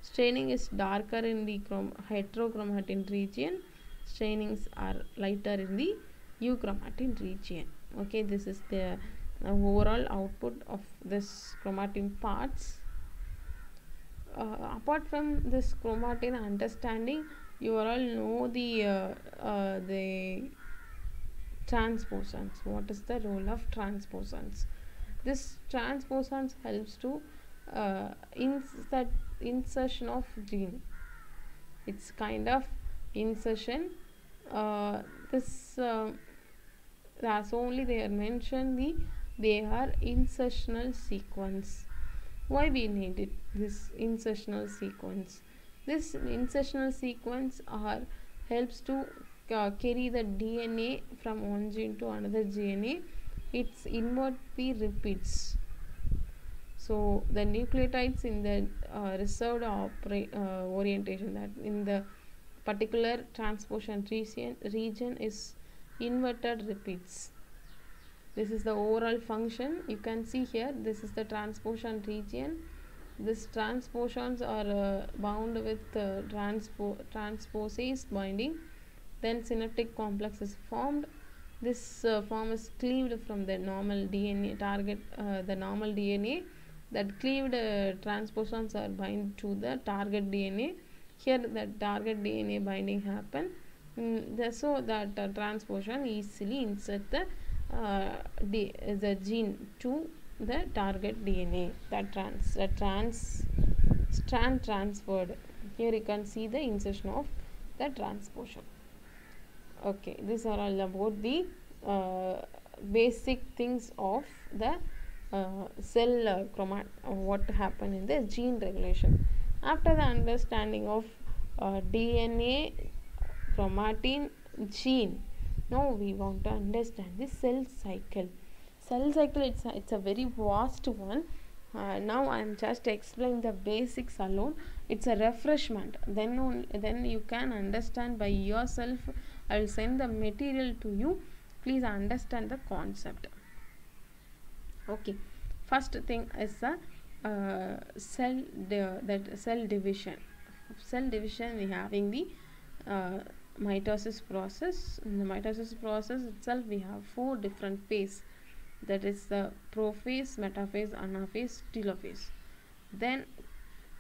Speaker 1: staining is darker in the chrom- heterochromatin region. Stainings are lighter in the euchromatin region. Okay this is the uh, overall output of this chromatin parts. Uh, apart from this chromatin understanding you all know the the transposons what is the role of transposons this transposons helps to uh, insert insertion of gene it's kind of insertion uh, this uh, that's only they are mentioned the they are insertional sequence. Why we need it this insertional sequence? This insertional sequence are helps to uh, carry the dna from one gene to another dna it's inwardly repeats. So the nucleotides in the uh, reserved uh, orientation that in the particular transposition region, region is inverted repeats. This is the overall function. You can see here this is the transposition region. This transpositions are uh, bound with uh, transpo transposase binding then synaptic complex is formed. This uh, form is cleaved from the normal dna target uh, the normal dna that cleaved uh, transpositions are bind to the target dna here the target dna binding happen. Mm, the, so that uh, transposition easily insert the uh, D, the gene to the target DNA that trans the trans strand transferred. Here you can see the insertion of the transposition okay these are all about the uh, basic things of the uh, cell uh, chromat uh, what happen in the gene regulation. After the understanding of uh, DNA chromatin gene now we want to understand the cell cycle. Cell cycle it's a, it's a very vast one. Uh, now i am just explaining the basics alone. It's a refreshment. Then on, then you can understand by yourself i will send the material to you. Please understand the concept. Okay. First thing is the uh, cell that cell division. Cell division we having the uh, mitosis process. In the mitosis process itself we have four different phase. That is the prophase metaphase anaphase telophase. Then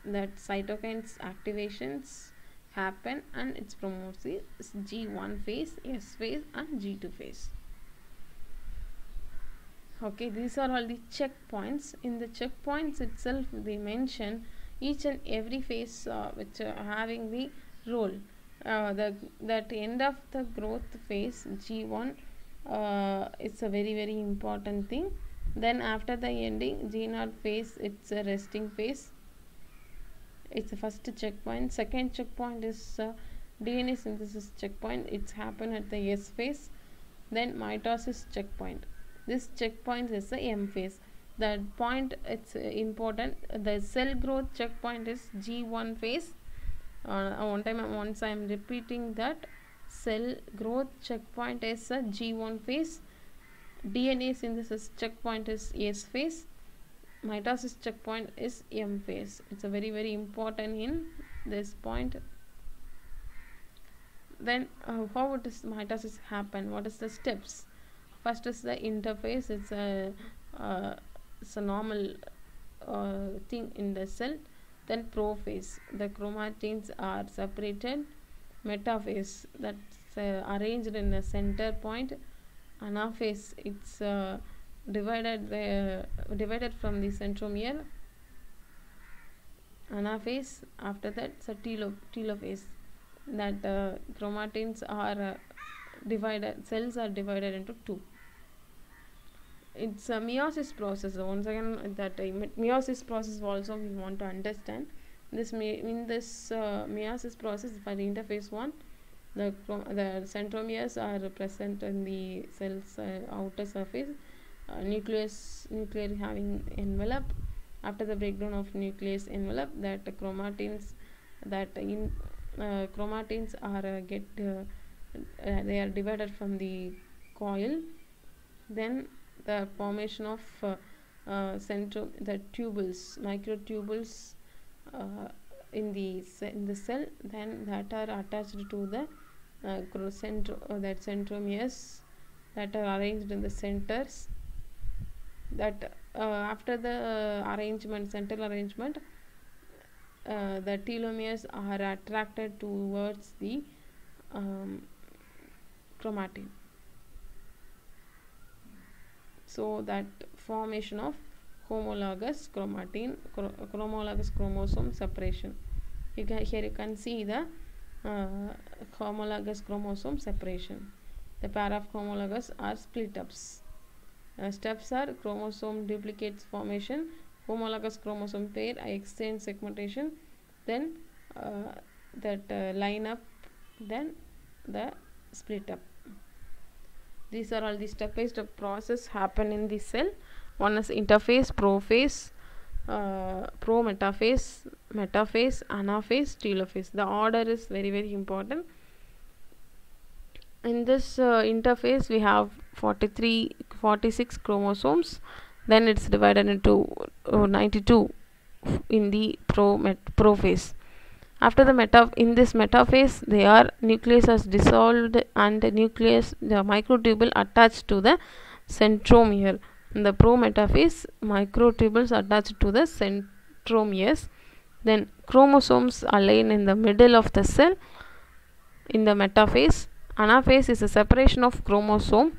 Speaker 1: that cytokines activations happen and it promotes the g1 phase s phase and g2 phase. Okay these are all the checkpoints. In the checkpoints itself they mention each and every phase uh, which are having the role. Uh, the that end of the growth phase g1 uh, it's a very very important thing. Then after the ending g0 phase it's a resting phase it's the first checkpoint. Second checkpoint is uh, dna synthesis checkpoint. It's happen at the s phase. Then mitosis checkpoint. This checkpoint is the m phase. That point it's important. The cell growth checkpoint is g1 phase. Uh, one time once i am repeating that cell growth checkpoint is a g1 phase. Dna synthesis checkpoint is s phase mitosis checkpoint is m phase. It's a very very important in this point. Then uh, how would this mitosis happen? What is the steps? First is the interphase it's a uh, it's a normal uh, thing in the cell. Then prophase. The chromatins are separated. Metaphase. That's uh, arranged in a center point. Anaphase it's uh, divided the divided from the centromere anaphase after that telo telophase that uh, chromatins are uh, divided cells are divided into two. It's a meiosis process once again that uh, meiosis process also we want to understand. This may in this uh, meiosis process for the interphase one the the centromeres are present in the cell's uh, outer surface uh, nucleus nuclear having envelope. After the breakdown of nucleus envelope that chromatins that in uh, chromatins are uh, get they are divided from the coil. Then the formation of uh, uh, central the tubules microtubules uh, in the in the cell then that are attached to the uh, centro uh, that centromeres that are arranged in the centers that uh, after the arrangement central arrangement uh, the telomeres are attracted towards the um, chromatin. So that formation of homologous chromatin chro- homologous chromosome separation. You can here you can see the uh, homologous chromosome separation. The pair of homologous are split ups uh, steps are chromosome duplicates formation homologous chromosome pair I exchange segmentation then uh, that uh, line up then the split up. These are all the step by step process happen in the cell. One is interphase prophase uh, pro metaphase metaphase anaphase telophase. The order is very very important. In this uh, interphase we have 43 46 chromosomes then it's divided into uh, 92 in the pro prophase after the meta in this metaphase they are nucleus is dissolved and the nucleus the microtubule attached to the centromere. In the pro metaphase microtubules attached to the centromeres then chromosomes align in the middle of the cell in the metaphase anaphase is a separation of chromosome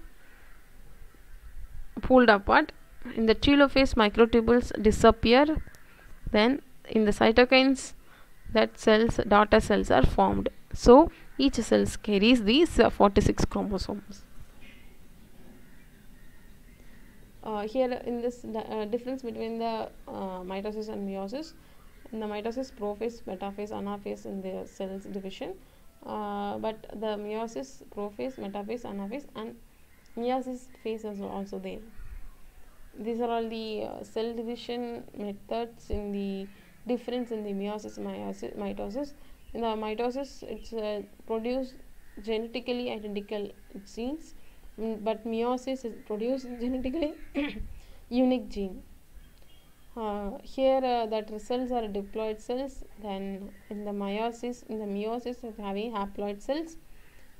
Speaker 1: pulled apart. In the telophase microtubules disappear. Then in the cytokines that cells daughter cells are formed. So each cell carries these uh, 46 chromosomes. Uh, here in this uh, difference between the uh, mitosis and meiosis in the mitosis prophase metaphase anaphase in the cells division. Uh, but the meiosis prophase metaphase anaphase and meiosis phase is also there these are all the uh, cell division methods in the difference in the meiosis mitosis. In the mitosis it's uh, produced genetically identical genes mm, but meiosis is produced genetically (coughs) unique gene. Uh, here uh, that cells are diploid cells then in the meiosis in the meiosis having haploid cells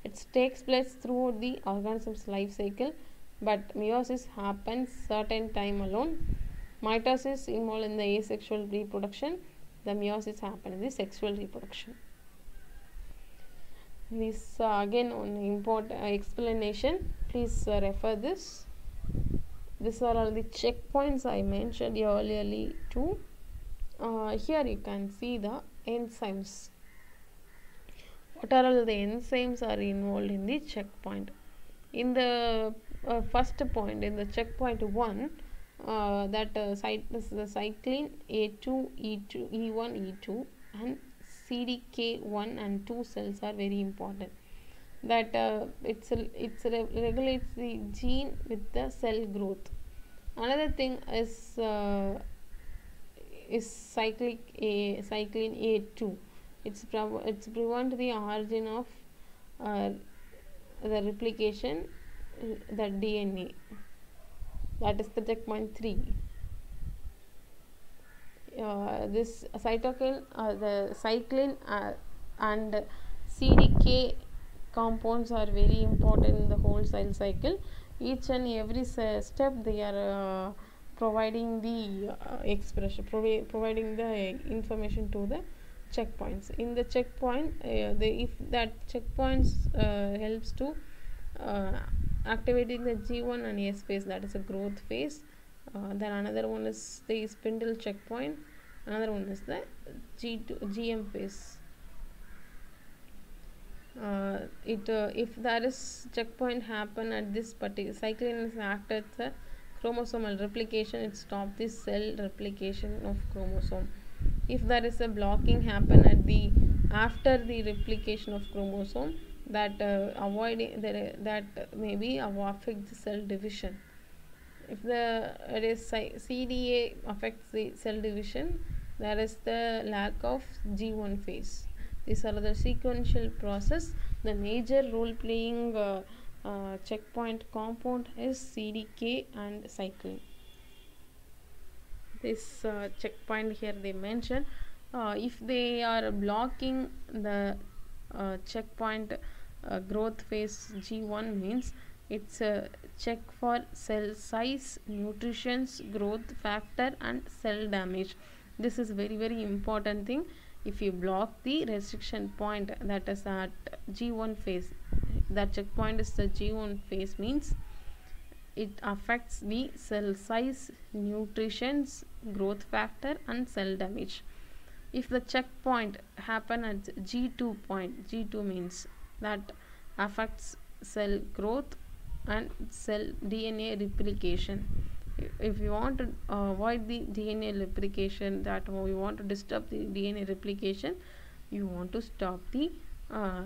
Speaker 1: it takes place throughout the organism's life cycle but meiosis happens certain time alone. Mitosis involved in the asexual reproduction. The meiosis happen in the sexual reproduction. This uh, again on important uh, explanation. Please uh, refer this. These are all the checkpoints i mentioned earlierly too. Uh, here you can see the enzymes. What are all the enzymes are involved in the checkpoint in the uh, first point in the checkpoint 1 uh, that uh, site this is the cyclin A2 E2 E1 E2 and CDK1 and 2 cells are very important. That uh, it's a, it's a re- regulates the gene with the cell growth. Another thing is uh, is cyclic a cyclin A2 it's prov- it's prevent the origin of uh, the replication the DNA that is the checkpoint 3 uh, this cytokine uh, the cyclin uh, and CDK compounds are very important in the whole cell cycle. Each and every step they are uh, providing the uh, expression provi- providing the information to the checkpoints. In the checkpoint uh, the if that checkpoints uh, helps to uh, activating the G1 and S phase that is a growth phase. Uh, then another one is the spindle checkpoint. Another one is the G2 GM phase. Uh, it uh, if there is checkpoint happen at this particular cyclin is acted the chromosomal replication it stop the cell replication of chromosome if there is a blocking happen at the after the replication of chromosome that uh, that, that maybe affect the cell division. If the it is CDA affects the cell division there is the lack of g1 phase. These are the sequential process. The major role playing uh, uh, checkpoint compound is cdk and cyclin this uh, checkpoint here they mention uh, if they are blocking the uh, checkpoint uh, growth phase G1 means it's a check for cell size, nutrition, growth factor and cell damage. This is very very important thing. If you block the restriction point that is at G1 phase, that checkpoint is the G1 phase means it affects the cell size, nutrition, growth factor and cell damage. If the checkpoint happen at G2 point, G2 means that affects cell growth and cell DNA replication. If you want to avoid the DNA replication, that we want to disturb the DNA replication, you want to stop the uh,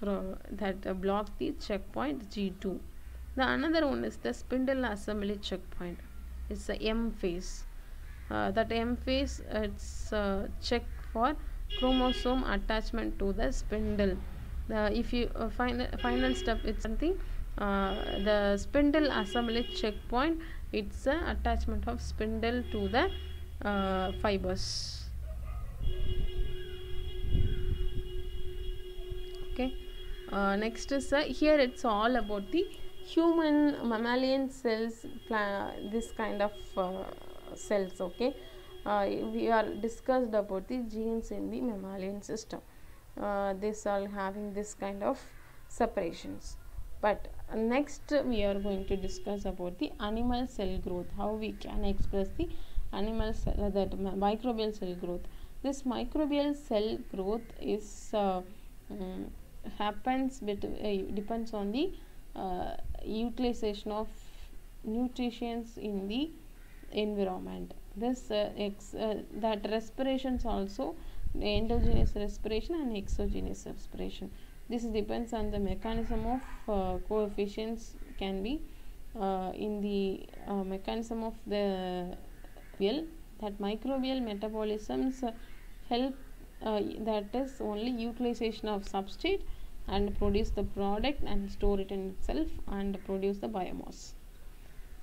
Speaker 1: that uh, block the checkpoint G2. The another one is the spindle assembly checkpoint. It's the M phase. Uh, that M phase it's uh, check for chromosome attachment to the spindle. The if you uh, final final step it's something uh, the spindle assembly checkpoint it's a attachment of spindle to the uh, fibers okay uh, next is uh, here it's all about the human mammalian cells this kind of cells okay? Uh, we are discussed about the genes in the mammalian system. Uh, this all having this kind of separations. But next we are going to discuss about the animal cell growth how we can express the animal cell uh, that microbial cell growth. This microbial cell growth is uh, um, happens but uh, depends on the uh, utilization of nutrients in the environment. This uh, ex, uh, that respirations also endogenous respiration and exogenous respiration. This depends on the mechanism of uh, coefficients can be uh, in the uh, mechanism of the well that microbial metabolisms help that is only utilization of substrate and produce the product and store it in itself and produce the biomass.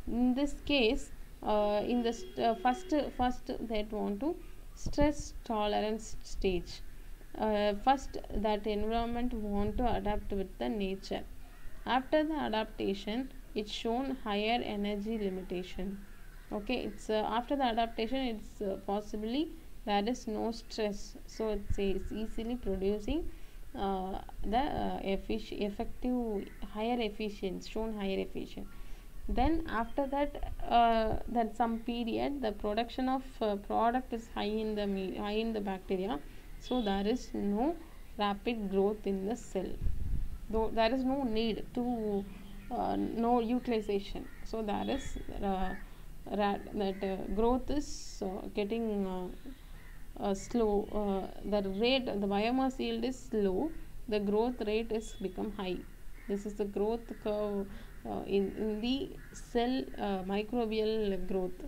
Speaker 1: In this case uh, in the uh, first first that want to stress tolerance stage. Uh, first that environment want to adapt with the nature. After the adaptation it's shown higher energy limitation. Okay it's uh, after the adaptation it's uh, possibly there is no stress. So it's, it's easily producing uh, the effic- effective higher efficiency shown higher efficiency then after that uh, that some period the production of uh, product is high in the high in the bacteria. So there is no rapid growth in the cell. Though there is no need to uh, no utilization. So there is uh, that uh, growth is uh, getting slow the rate the biomass yield is slow the growth rate is become high. This is the growth curve uh, in, in the cell uh, microbial growth.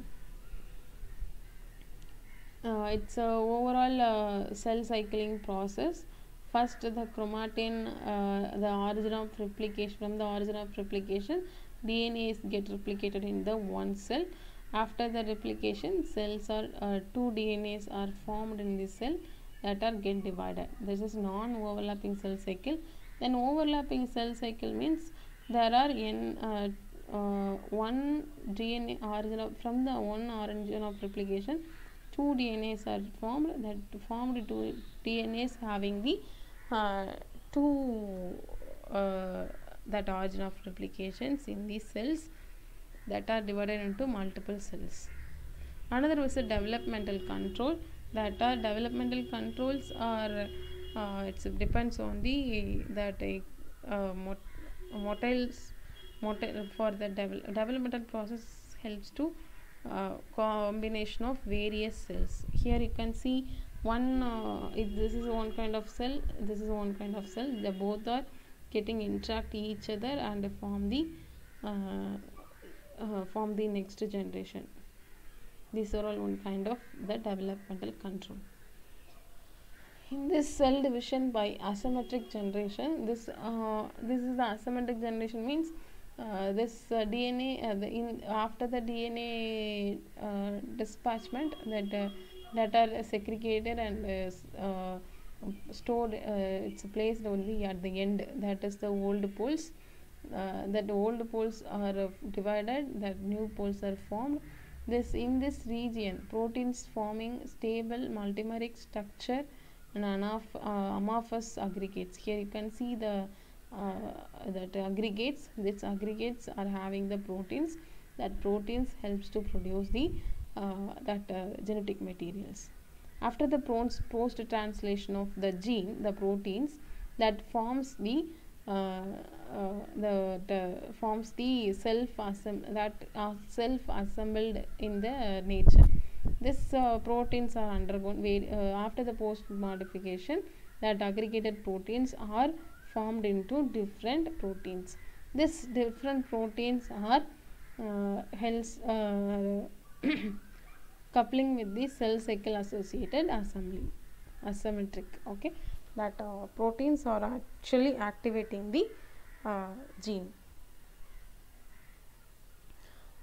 Speaker 1: Uh, it's a overall cell cycling process. First the chromatin the origin of replication from the origin of replication dna is get replicated in the one cell. After the replication cells are uh, two dnas are formed in the cell that are get divided. This is non overlapping cell cycle. Then overlapping cell cycle means there are in uh, uh, one DNA origin of, from the one origin of replication two DNAs are formed that formed two DNAs having the uh, two uh, that origin of replications in these cells that are divided into multiple cells. Another was a developmental control. That are developmental controls are uh, it depends on the that uh, motiles motil for the devel developmental process helps to uh, combination of various cells. Here you can see one uh, if this is one kind of cell this is one kind of cell. They both are getting interact each other and form the uh, uh, form the next generation. These are all one kind of the developmental control in this cell division by asymmetric generation this uh, this is the asymmetric generation means uh, this uh, DNA uh, the in after the DNA uh, dispatchment that uh, that are segregated and stored it's placed only at the end. That is the old poles. That old poles are divided that new poles are formed. This in this region proteins forming stable multimeric structure and amorph, uh, amorphous aggregates. Here you can see the uh, that aggregates these aggregates are having the proteins. That proteins helps to produce the uh, that genetic materials. After the post translation of the gene the proteins that forms the uh, uh, the, the forms the self that are self assembled in the nature this uh, proteins are undergone after the post modification that aggregated proteins are formed into different proteins. This different proteins are uh, hence uh, (coughs) coupling with the cell cycle associated assembly asymmetric okay? That uh, proteins are actually activating the uh, gene.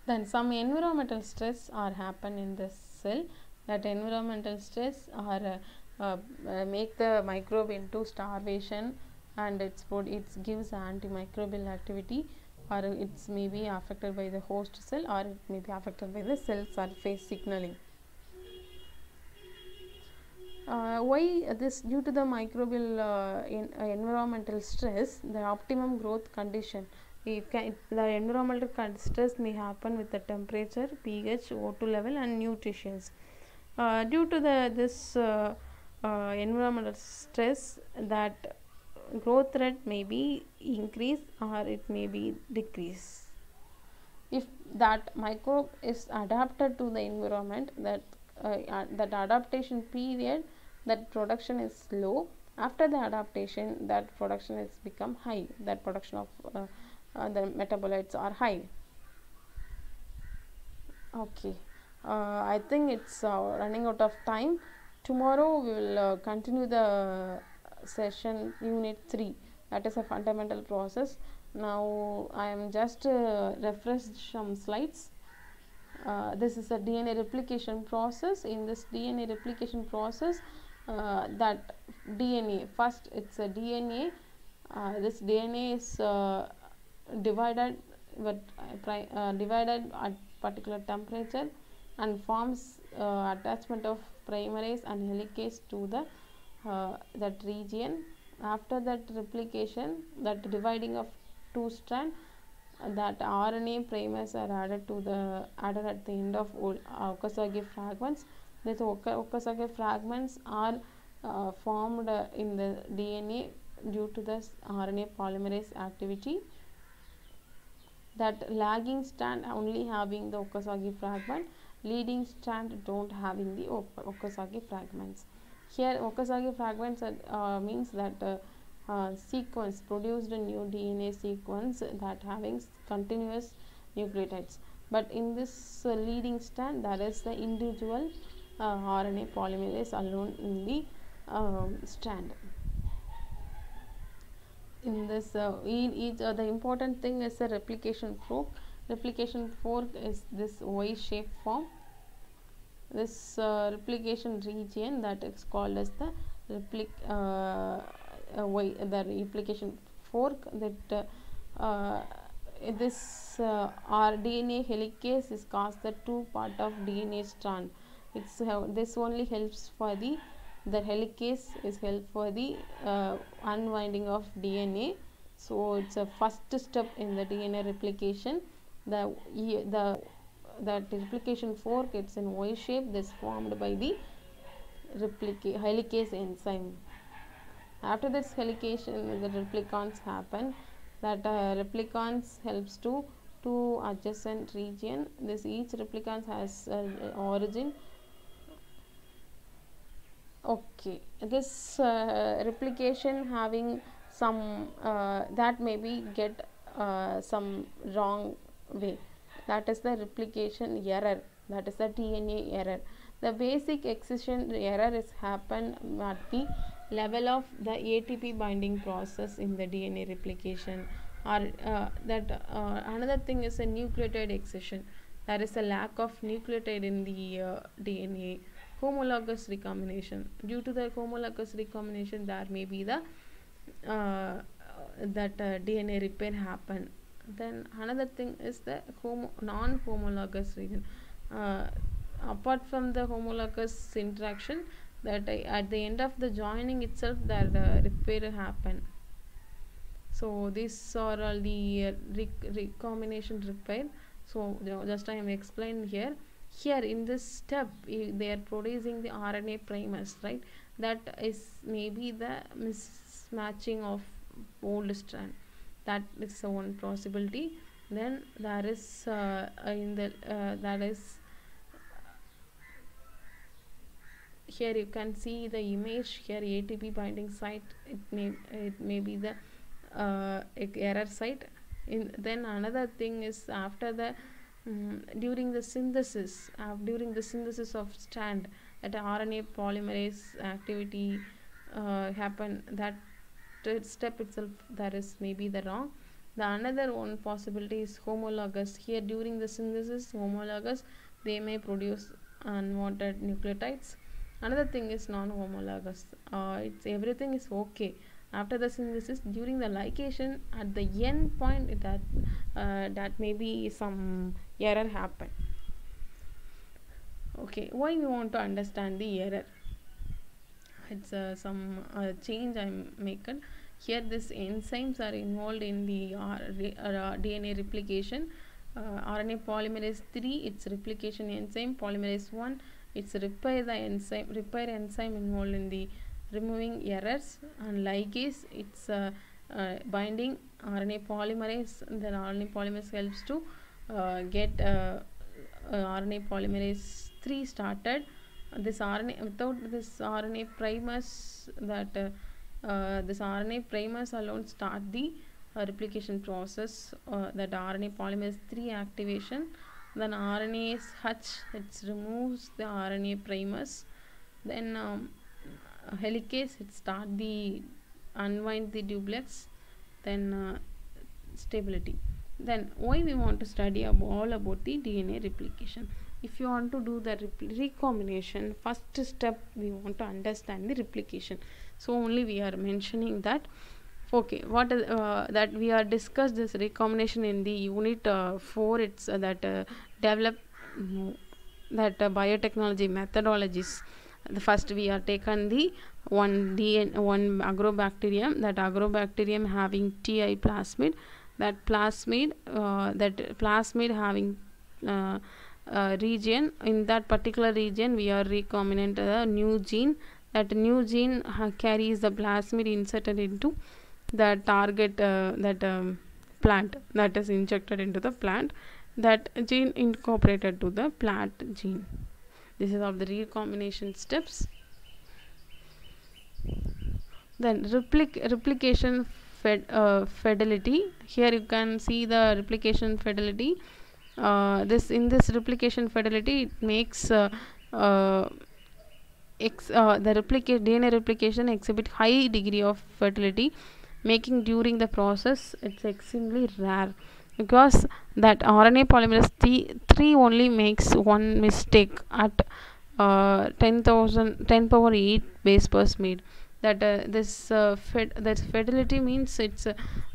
Speaker 1: Then some environmental stress are happen in this cell that environmental stress or uh, uh, make the microbe into starvation and it's it gives antimicrobial activity or it's may be affected by the host cell or it may be affected by the cell surface signaling. Uh, why this due to the microbial uh, in, uh, environmental stress the optimum growth condition if can, the environmental stress may happen with the temperature ph o2 level and nutritions. Uh, due to the this uh, uh, environmental stress that growth rate may be increase or it may be decrease if that microbe is adapted to the environment that uh, that adaptation period that production is low. After the adaptation that production has become high that production of uh, the metabolites are high. Okay. Uh, i think it's uh, running out of time. Tomorrow we will uh, continue the session unit 3 that is a fundamental process. Now I am just uh, refreshed some slides. Uh, this is a DNA replication process. In this DNA replication process uh, that DNA first it's a DNA uh, this DNA is divided but uh, divided at particular temperature and forms attachment of polymerase and helicase to the uh, that region. After that replication that dividing of two strand uh, that RNA primers are added to the added at the end of uh, Okazaki fragments. These Okazaki fragments are uh, formed uh, in the DNA due to the RNA polymerase activity that lagging strand only having the Okazaki fragment leading strand don't having the Okazaki fragments. Here Okazaki fragments uh, means that uh, uh, sequence produced a new DNA sequence that having continuous nucleotides. But in this uh, leading strand there is the individual uh, RNA polymerase alone in the um, strand in this uh, in each the important thing is the replication fork replication fork is this y shape form. This uh, replication region that is called as the replic uh, uh, the replication fork that uh, this uh, DNA helicase is caused the two part of DNA strand. It's this only helps for the the helicase is help for the uh, unwinding of DNA so it's a first step in the DNA replication. The the that replication fork it's in Y shape. This formed by the helicase enzyme. After this helication the replicons happen. That uh, replicons helps to two adjacent region. This each replicons has uh, origin okay this uh, replication having some uh, that maybe get uh, some wrong way. That is the replication error. That is the DNA error. The basic excision error is happen at the level of the ATP binding process in the DNA replication. Or uh, that uh, another thing is a nucleotide excision. There is a lack of nucleotide in the uh, DNA homologous recombination. Due to the homologous recombination there may be the uh, that uh, dna repair happen. Then another thing is the homo non-homologous region. Uh, apart from the homologous interaction that at the end of the joining itself that uh, repair happen. So these are all the uh, rec- recombination repair. So just i am explained here here in this step they are producing the rna primers right? That is maybe the mismatching of old strand. That is one possibility. Then there is uh, in the uh, that is here you can see the image. Here ATP binding site it may it may be the uh, error site. In then another thing is after the mm, during the synthesis uh, during the synthesis of strand that RNA polymerase activity uh, happen that step itself that is maybe the wrong. The another one possibility is homologous. Here during the synthesis homologous they may produce unwanted nucleotides. Another thing is non-homologous. Uh, it's everything is okay after the synthesis during the ligation at the end point that uh, that maybe some error happen okay why we want to understand the error? It's uh, some uh, change i'm making here this enzymes are involved in the R- re- uh, dna replication. Uh, rna polymerase 3 its replication enzyme. Polymerase 1 it's repair the enzyme repair enzyme involved in the removing errors and ligase it's uh, uh, binding rna polymerase then rna polymerase helps to uh, get uh, uh, rna polymerase 3 started. This rna without this rna primers that this rna primers alone start the replication process that rna polymerase 3 activation. Then rna is hutch it removes the rna primers. Then um, helicase it start the unwind the duplex then uh, stability. Then why we want to study ab- all about the dna replication? If you want to do the recombination first step we want to understand the replication. So only we are mentioning that. Okay what is uh, that we are discussed this recombination in the unit uh, 4 it's uh, that uh, develop no, that uh, biotechnology methodologies the first we are taken the one one agrobacterium that agrobacterium having ti plasmid that plasmid uh, that plasmid having uh, uh, region in that particular region we are recombinant a new gene that new gene uh, carries the plasmid inserted into the target uh, that um, plant that is injected into the plant that gene incorporated to the plant gene this is of the recombination steps. Then replic replication fed, uh, fidelity. Here you can see the replication fidelity. Uh, this in this replication fidelity it makes uh, uh, ex, uh, the replicate DNA replication exhibit high degree of fertility making during the process it's extremely rare because that RNA polymerase T 3 only makes one mistake at uh, 10,000 10 power 8 base pairs made that uh, this uh, fed that fidelity means it's uh,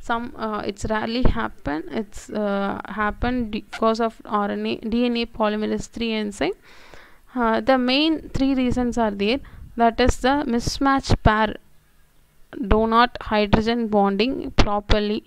Speaker 1: some uh, it's rarely happen it's uh, happen because of RNA DNA polymerase 3 enzyme. Uh, the main three reasons are there. That is the mismatch pair do not hydrogen bonding properly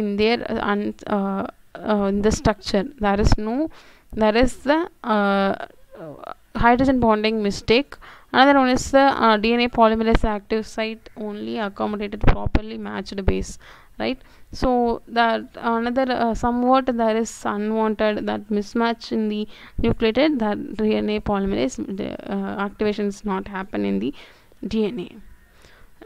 Speaker 1: in their uh, un, uh, uh, in the structure. There is no there is the uh, uh, hydrogen bonding mistake. Another one is the uh, dna polymerase active site only accommodated properly matched base right? So that another uh, somewhat there is unwanted that mismatch in the nucleotide that dna polymerase the uh, activation is not happen in the dna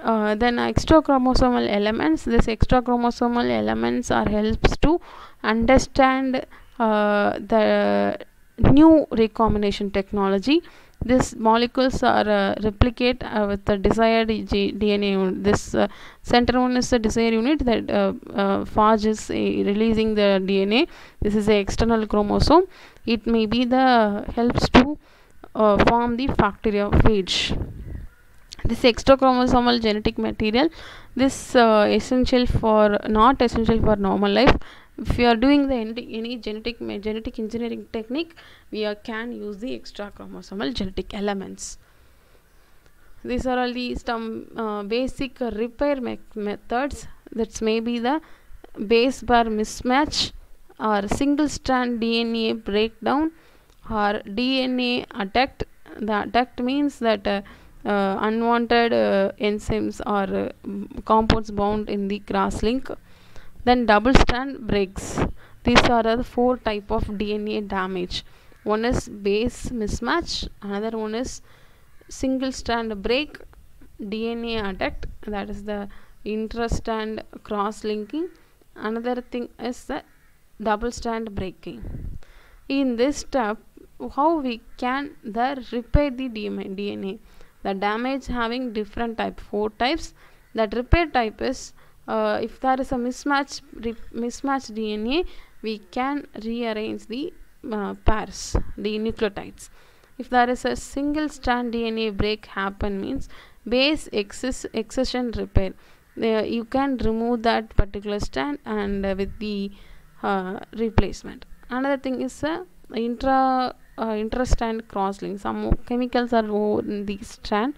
Speaker 1: uh, then extra chromosomal elements this extra chromosomal elements are helps to understand uh, the new recombination technology these molecules are uh, replicate uh, with the desired G- DNA. This uh, center one is the desired unit that uh, uh, Phage is uh, releasing the DNA. This is the external chromosome. It may be the helps to uh, form the bacteriophage this extra chromosomal genetic material. This uh, essential for not essential for normal life. If you are doing the any, genetic genetic engineering technique we are, can use the extra chromosomal genetic elements. These are all the some uh, basic repair me methods. That's maybe the base pair mismatch or single strand dna breakdown or dna attack the attack means that uh, unwanted uh, enzymes or uh, compounds bound in the cross link. Then double strand breaks. These are the four type of dna damage. One is base mismatch another one is single strand break dna attack that is the intra-strand cross linking. Another thing is the double strand breaking. In this step how we can the repair the dna the damage having different type four types. That repair type is uh, if there is a mismatch mismatched dna we can rearrange the uh, pairs the nucleotides. If there is a single strand dna break happen means base access excision repair. Uh, you can remove that particular strand and uh, with the uh, replacement. Another thing is a intra uh, crosslink some chemicals are over in the strand.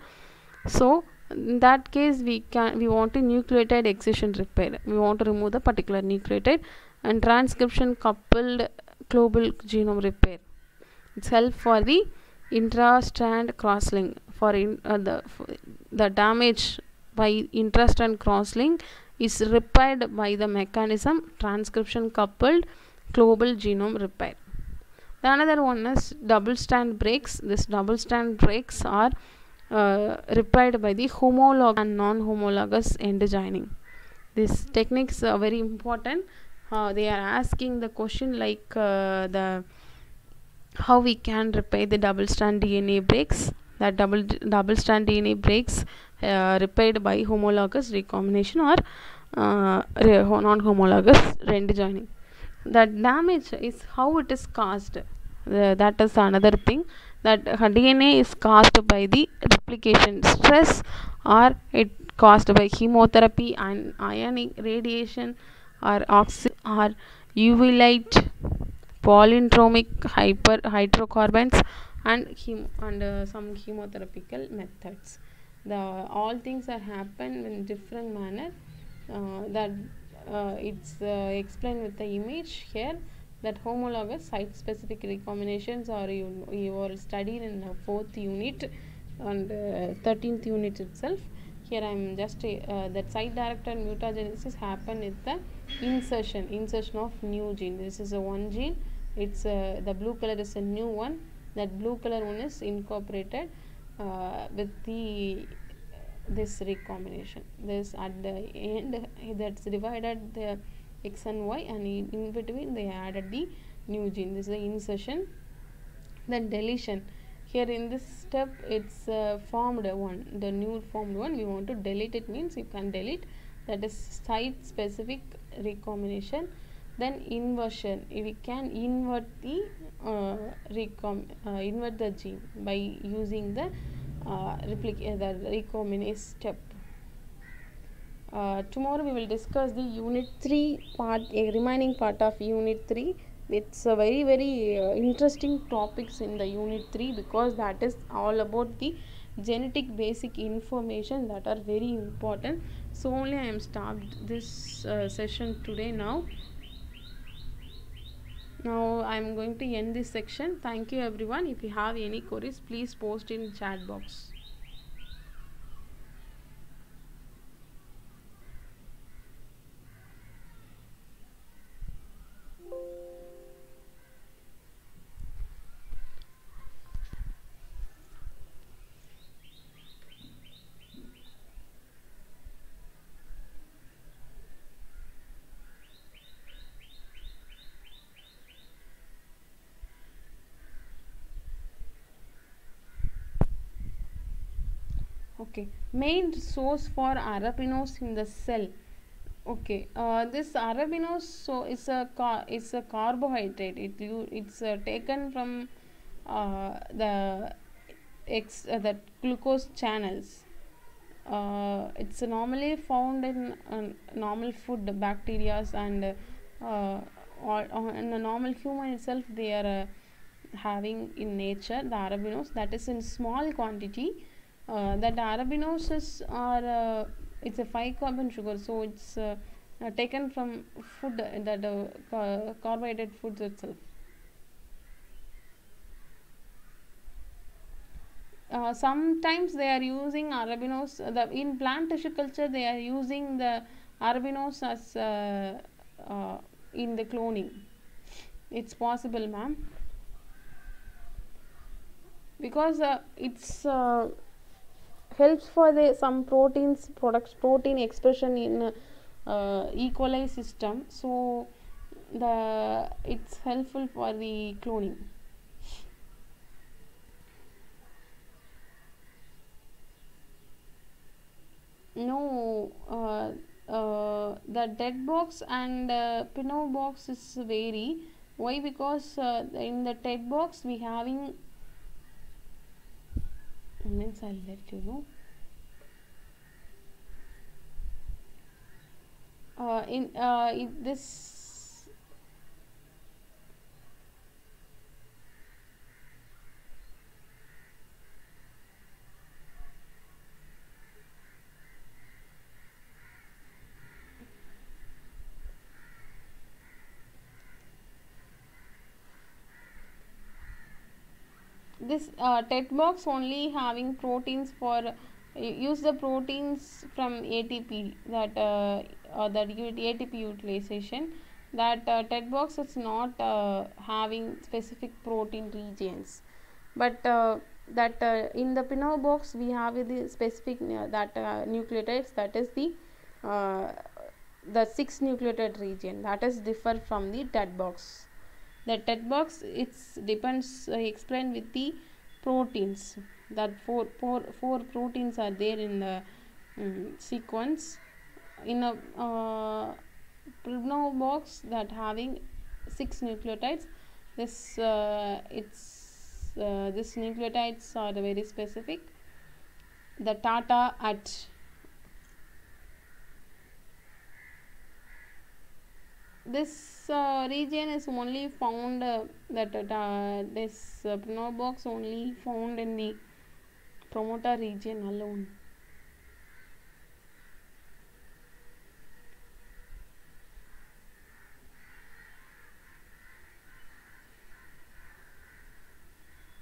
Speaker 1: So in that case we can we want a nucleotide excision repair. We want to remove the particular nucleotide and transcription coupled global genome repair. It's help for the intra-strand crosslink for in, uh, the the damage by intra-strand crosslink is repaired by the mechanism transcription coupled global genome repair another one is double strand breaks. This double strand breaks are uh, repaired by the homologous and non-homologous end joining. These techniques are very important. Uh, they are asking the question like uh, the how we can repair the double strand dna breaks. That double double strand dna breaks uh, repaired by homologous recombination or uh, non-homologous end joining. The damage is how it is caused that is another thing that dna is caused by the replication stress or it caused by chemotherapy and ionic radiation or oxygen or uv light polydromic hyper hydrocarbons and hemo and uh, some chemotherapical methods. The all things are happen in different manner. Uh, that uh, it's uh, explained with the image here that homologous site specific recombinations are you, you are studied in the fourth unit and uh, 13th unit itself. Here I am just uh, that site directed mutagenesis happen with the insertion insertion of new gene. This is a one gene. It's uh, the blue color is a new one. That blue color one is incorporated uh, with the this recombination. This at the end that's divided the x and y and in, between they added the new gene. This is the insertion then deletion. Here in this step it's uh, formed one the new formed one. We want to delete it means you can delete. That is site specific recombination. Then inversion. We can invert the uh, recom uh, invert the gene by using the uh, replicate the recombinase step uh, tomorrow we will discuss the unit 3 part a remaining part of unit 3 it's a very very uh, interesting topics in the unit 3 because that is all about the genetic basic information that are very important. So only i am stopped this uh, session today now. Now i am going to end this section. Thank you everyone. If you have any queries please post in chat box main source for arabinose in the cell. Okay uh, this arabinose so it's a it's a carbohydrate. It you it's uh, taken from uh, the ex uh, that glucose channels. Uh, it's normally found in uh, normal food bacteria and or in a normal human itself they are having in nature the arabinose. That is in small quantity uh, that arabinoses are uh, it's a 5 carbon sugar so it's uh, taken from food that uh, ca- carbohydrate foods itself. Uh, sometimes they are using arabinose the in plant tissue culture they are using the arabinose as uh, uh, in the cloning. It's possible ma'am. Because it's helps for the some proteins products protein expression in uh, E. coli system. So the it's helpful for the cloning. No uh, uh, the dead box and uh, Pribnow box is vary why? Because uh, in the dead box we having means i'll let you know uh, in uh, in this this uh, tet box only having proteins for use the proteins from ATP that uh, uh, that ATP utilization that uh, tet box is not uh, having specific protein regions. But uh, that uh, in the Pribnow box we have the specific uh, that nucleotides that is the the six nucleotide region that is differ from the dead box the tet box it's depends uh, explained with the proteins. That four, four, four proteins are there in the um, sequence. In a uh, box that having six nucleotides this uh, it's uh, this nucleotides are very specific. The tata at this uh, region is only found uh, that uh, this uh, box only found in the promoter region alone.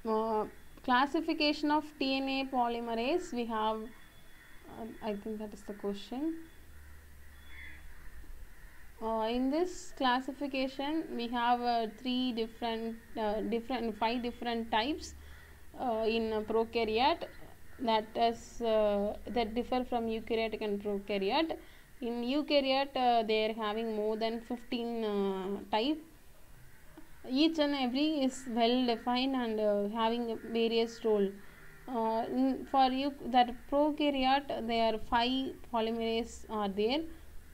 Speaker 1: Uh, classification of DNA polymerase we have uh, I think that is the question uh, in this classification we have uh, three different uh, different five different types uh, in prokaryote that is uh, that differ from eukaryotic and prokaryote. In eukaryote uh, they are having more than 15 uh, type. Each and every is well defined and having various role. For you that prokaryote there are five polymerase are there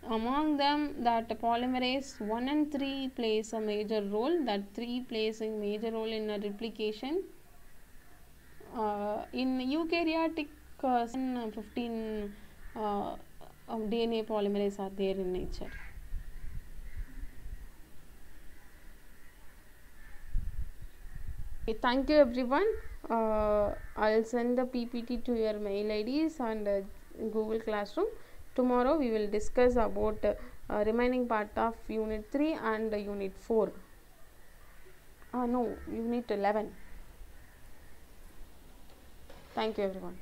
Speaker 1: among them that polymerase 1 and 3 plays a major role that 3 plays a major role in replication. Uh, in eukaryotic uh, 15 uh, dna polymerase are there in nature. Thank you everyone. Uh, i'll send the ppt to your mail ids and uh, google classroom tomorrow we will discuss about uh, remaining part of unit 3 and unit 4 uh, no unit 11 thank you everyone